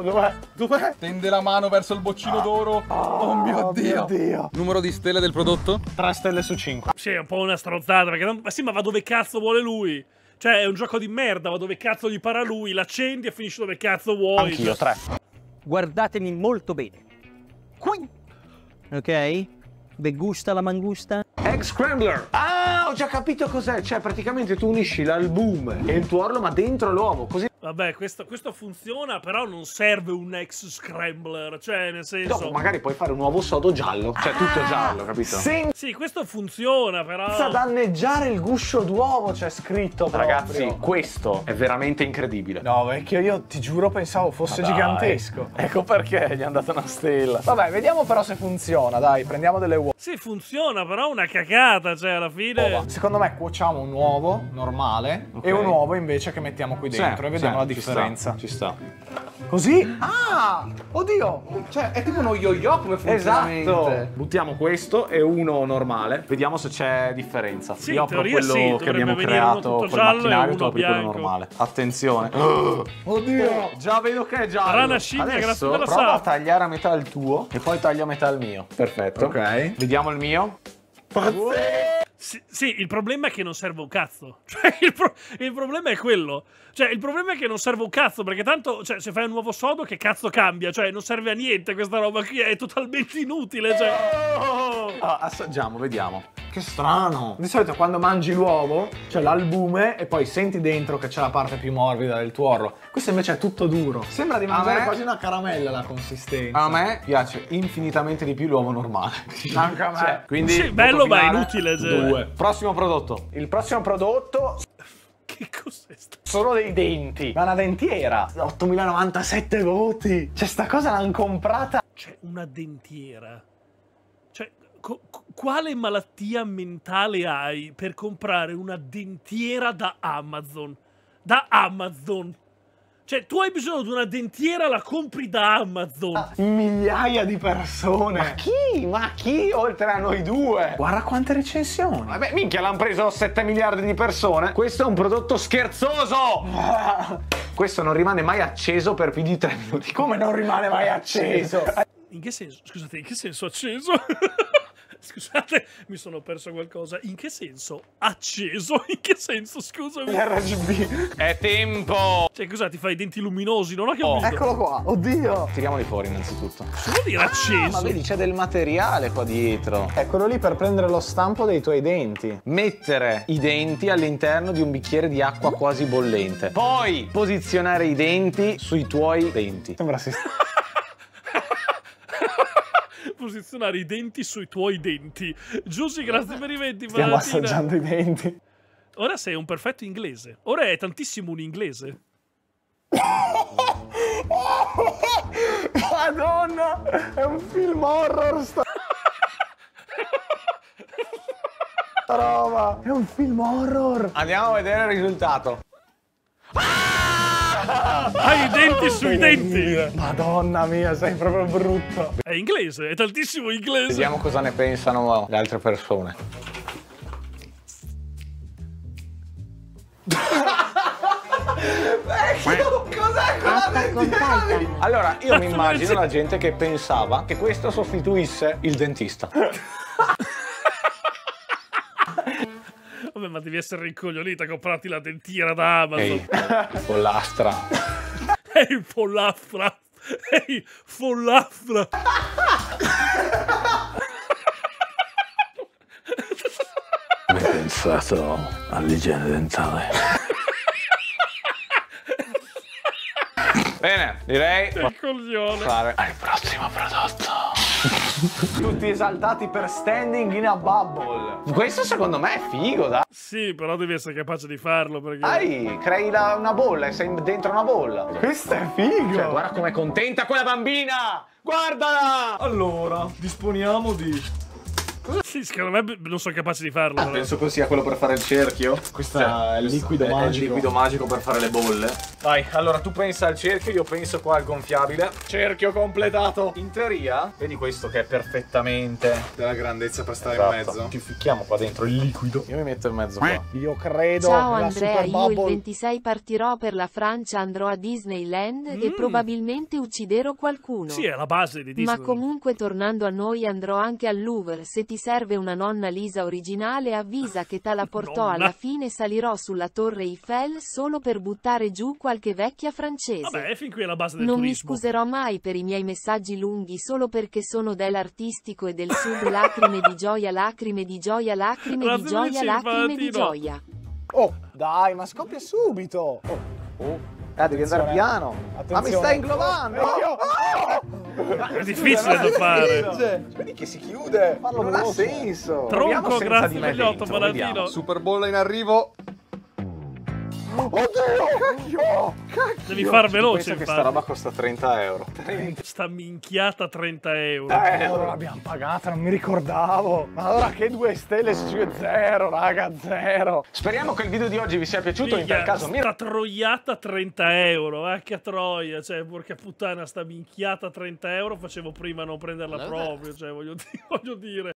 dov'è? Dov'è? Tende la mano verso il boccino d'oro. Oh mio Dio. Dio. Numero di stelle del prodotto? 3 stelle su 5. Sì, è un po' una strozzata, perché non... Ma sì, ma va dove cazzo vuole lui? Cioè, è un gioco di merda, va dove cazzo gli para lui, l'accendi e finisci dove cazzo vuoi. Anch'io, tre. Guardatemi molto bene. Qui. Ok? Vi gusta la mangusta? Egg Scrambler! Ah, ho già capito cos'è. Cioè, praticamente tu unisci l'album e il tuo orlo, ma dentro l'uovo. Così Vabbè, questo, questo funziona, però non serve un ex scrambler, cioè, nel senso... dopo magari puoi fare un uovo sodo giallo. Cioè, tutto giallo, capito? Senza Sì, questo funziona, però... danneggiare il guscio d'uovo c'è scritto proprio. Ragazzi, questo è veramente incredibile. No, vecchio, io ti giuro pensavo fosse gigantesco. Ecco perché gli è andata una stella. Vabbè, vediamo però se funziona, dai, prendiamo delle uova. Sì, funziona, però una cacata, cioè, alla fine... Secondo me cuociamo un uovo normale Ok. e un uovo invece che mettiamo qui dentro Sì, e vediamo sì, la ci differenza. sta, Ci sta. Così? Ah! Oddio! Cioè, è tipo uno yo-yo come Esatto. Buttiamo questo e uno normale. Vediamo se c'è differenza. Sì, Io apro quello sì, che abbiamo creato col giallo e macchinario, tu apri quello normale. Attenzione. Oddio! Già vedo che è giallo. Rana scimmia, Adesso grazie per la prova a tagliare a metà il tuo e poi taglio a metà il mio. Perfetto. Ok. Vediamo il mio. Sì, sì, il problema è che non serve un cazzo. Cioè, il, pro- il problema è quello. Cioè, il problema è che non serve un cazzo, perché tanto, cioè, se fai un nuovo sodo, che cazzo cambia? Cioè, non serve a niente questa roba qui, è totalmente inutile, cioè... Ah, assaggiamo, vediamo. Che strano! Di solito quando mangi l'uovo c'è l'albume e poi senti dentro che c'è la parte più morbida del tuo orlo. Questo invece è tutto duro. Sembra di mangiare me- quasi una caramella la consistenza. A me piace infinitamente di più l'uovo normale. Anche a me. Cioè, quindi Sì, bello, ma inutile, cioè. Due. Prossimo prodotto. Il prossimo prodotto Che cos'è sta? sono dei denti. Ma una dentiera. 8097 voti. Cioè, sta cosa l'hanno comprata. C'è una dentiera. Cioè, quale malattia mentale hai per comprare una dentiera da Amazon? Da Amazon. Cioè, tu hai bisogno di una dentiera, la compri da Amazon. Migliaia di persone. Ma chi? Ma chi oltre a noi due? Guarda quante recensioni. Vabbè, minchia, l'hanno preso 7 miliardi di persone. Questo è un prodotto scherzoso. Questo non rimane mai acceso per più di 3 minuti. Come non rimane mai acceso? In che senso? Scusate, in che senso acceso? Scusate, mi sono perso qualcosa. In che senso? Acceso? In che senso, scusami? RGB. È tempo! Cioè, cosa ti fai i denti luminosi? Non ho capito. Oh, eccolo qua. Oddio. Tiriamoli fuori innanzitutto. Cosa vuol dire acceso? Ah, ma vedi, c'è del materiale qua dietro. È quello lì per prendere lo stampo dei tuoi denti. Mettere i denti all'interno di un bicchiere di acqua quasi bollente. Poi posizionare i denti sui tuoi denti. Sembra si... posizionare i denti sui tuoi denti. Giussi, grazie per i venti. Stiamo Valentina. assaggiando i denti. Ora sei un perfetto inglese. Ora è tantissimo un inglese. Madonna! È un film horror sta... roba! È un film horror! Andiamo a vedere il risultato. Hai i denti sui denti. Madonna mia, sei proprio brutto. È inglese, è tantissimo inglese. Vediamo cosa ne pensano le altre persone. Vecchio, cos'è quella? Allora, io mi immagino la gente che pensava che questo sostituisse il dentista. Vabbè, ma devi essere rincoglionita a comprarti la dentiera da Amazon. Ehi, pollastra. Ehi, follafra. Ehi, follafra. Hai pensato all'igiene dentale? Bene, direi Che coglione. fare al prossimo prodotto. Tutti esaltati per standing in a bubble. Questo secondo me è figo, dai. Sì, però devi essere capace di farlo perché... Dai, crei la- una bolla e sei dentro una bolla. Questo è figo. Cioè, guarda com'è contenta quella bambina. Guardala. Allora, disponiamo di... Sì, secondo me non sono capace di farlo. però. Penso che sia quello per fare il cerchio. Questo Cioè, è il liquido magico. il liquido magico per fare le bolle. Vai, allora tu pensa al cerchio, io penso qua al gonfiabile. Cerchio completato. In teoria, vedi questo che è perfettamente della grandezza per stare Esatto. in mezzo. Ci ficchiamo qua dentro il liquido. Io mi metto in mezzo qua. Io credo Ciao Andrea, super io il bubble. 26 partirò per la Francia, andrò a Disneyland e Mm. probabilmente ucciderò qualcuno. Sì, è la base di Disney. Ma comunque tornando a noi andrò anche al Louvre, se ti serve una nonna Lisa originale avvisa che te la portò Nonna. alla fine salirò sulla torre Eiffel solo per buttare giù qualche vecchia francese. Vabbè, fin qui è la base del Non mi turismo. scuserò mai per i miei messaggi lunghi solo perché sono dell'artistico e del sub lacrime di gioia, lacrime di gioia, lacrime di gioia, lacrime di gioia. Oh, dai, ma scoppia subito. Oh, oh. Eh, devi andare piano. Ma mi Attenzione. stai inglobando. È difficile da fare. Vedi che si chiude. Farlo non ha senso. Tronco, grazie per gli otto, dentro, Valentino. vediamo. Super bolla in arrivo. Oddio, cacchio. cacchio. Devi far veloce, pensa che infatti. sta roba costa 30 euro. Sta minchiata 30 euro. Eh, allora l'abbiamo pagata, non mi ricordavo. Ma allora che due stelle su zero, raga, zero. Speriamo che il video di oggi vi sia piaciuto. In tal caso mi sta troiata 30 euro, vacca troia, cioè, porca puttana, sta minchiata 30 euro, facevo prima a non prenderla Allora. proprio, cioè, voglio, voglio dire.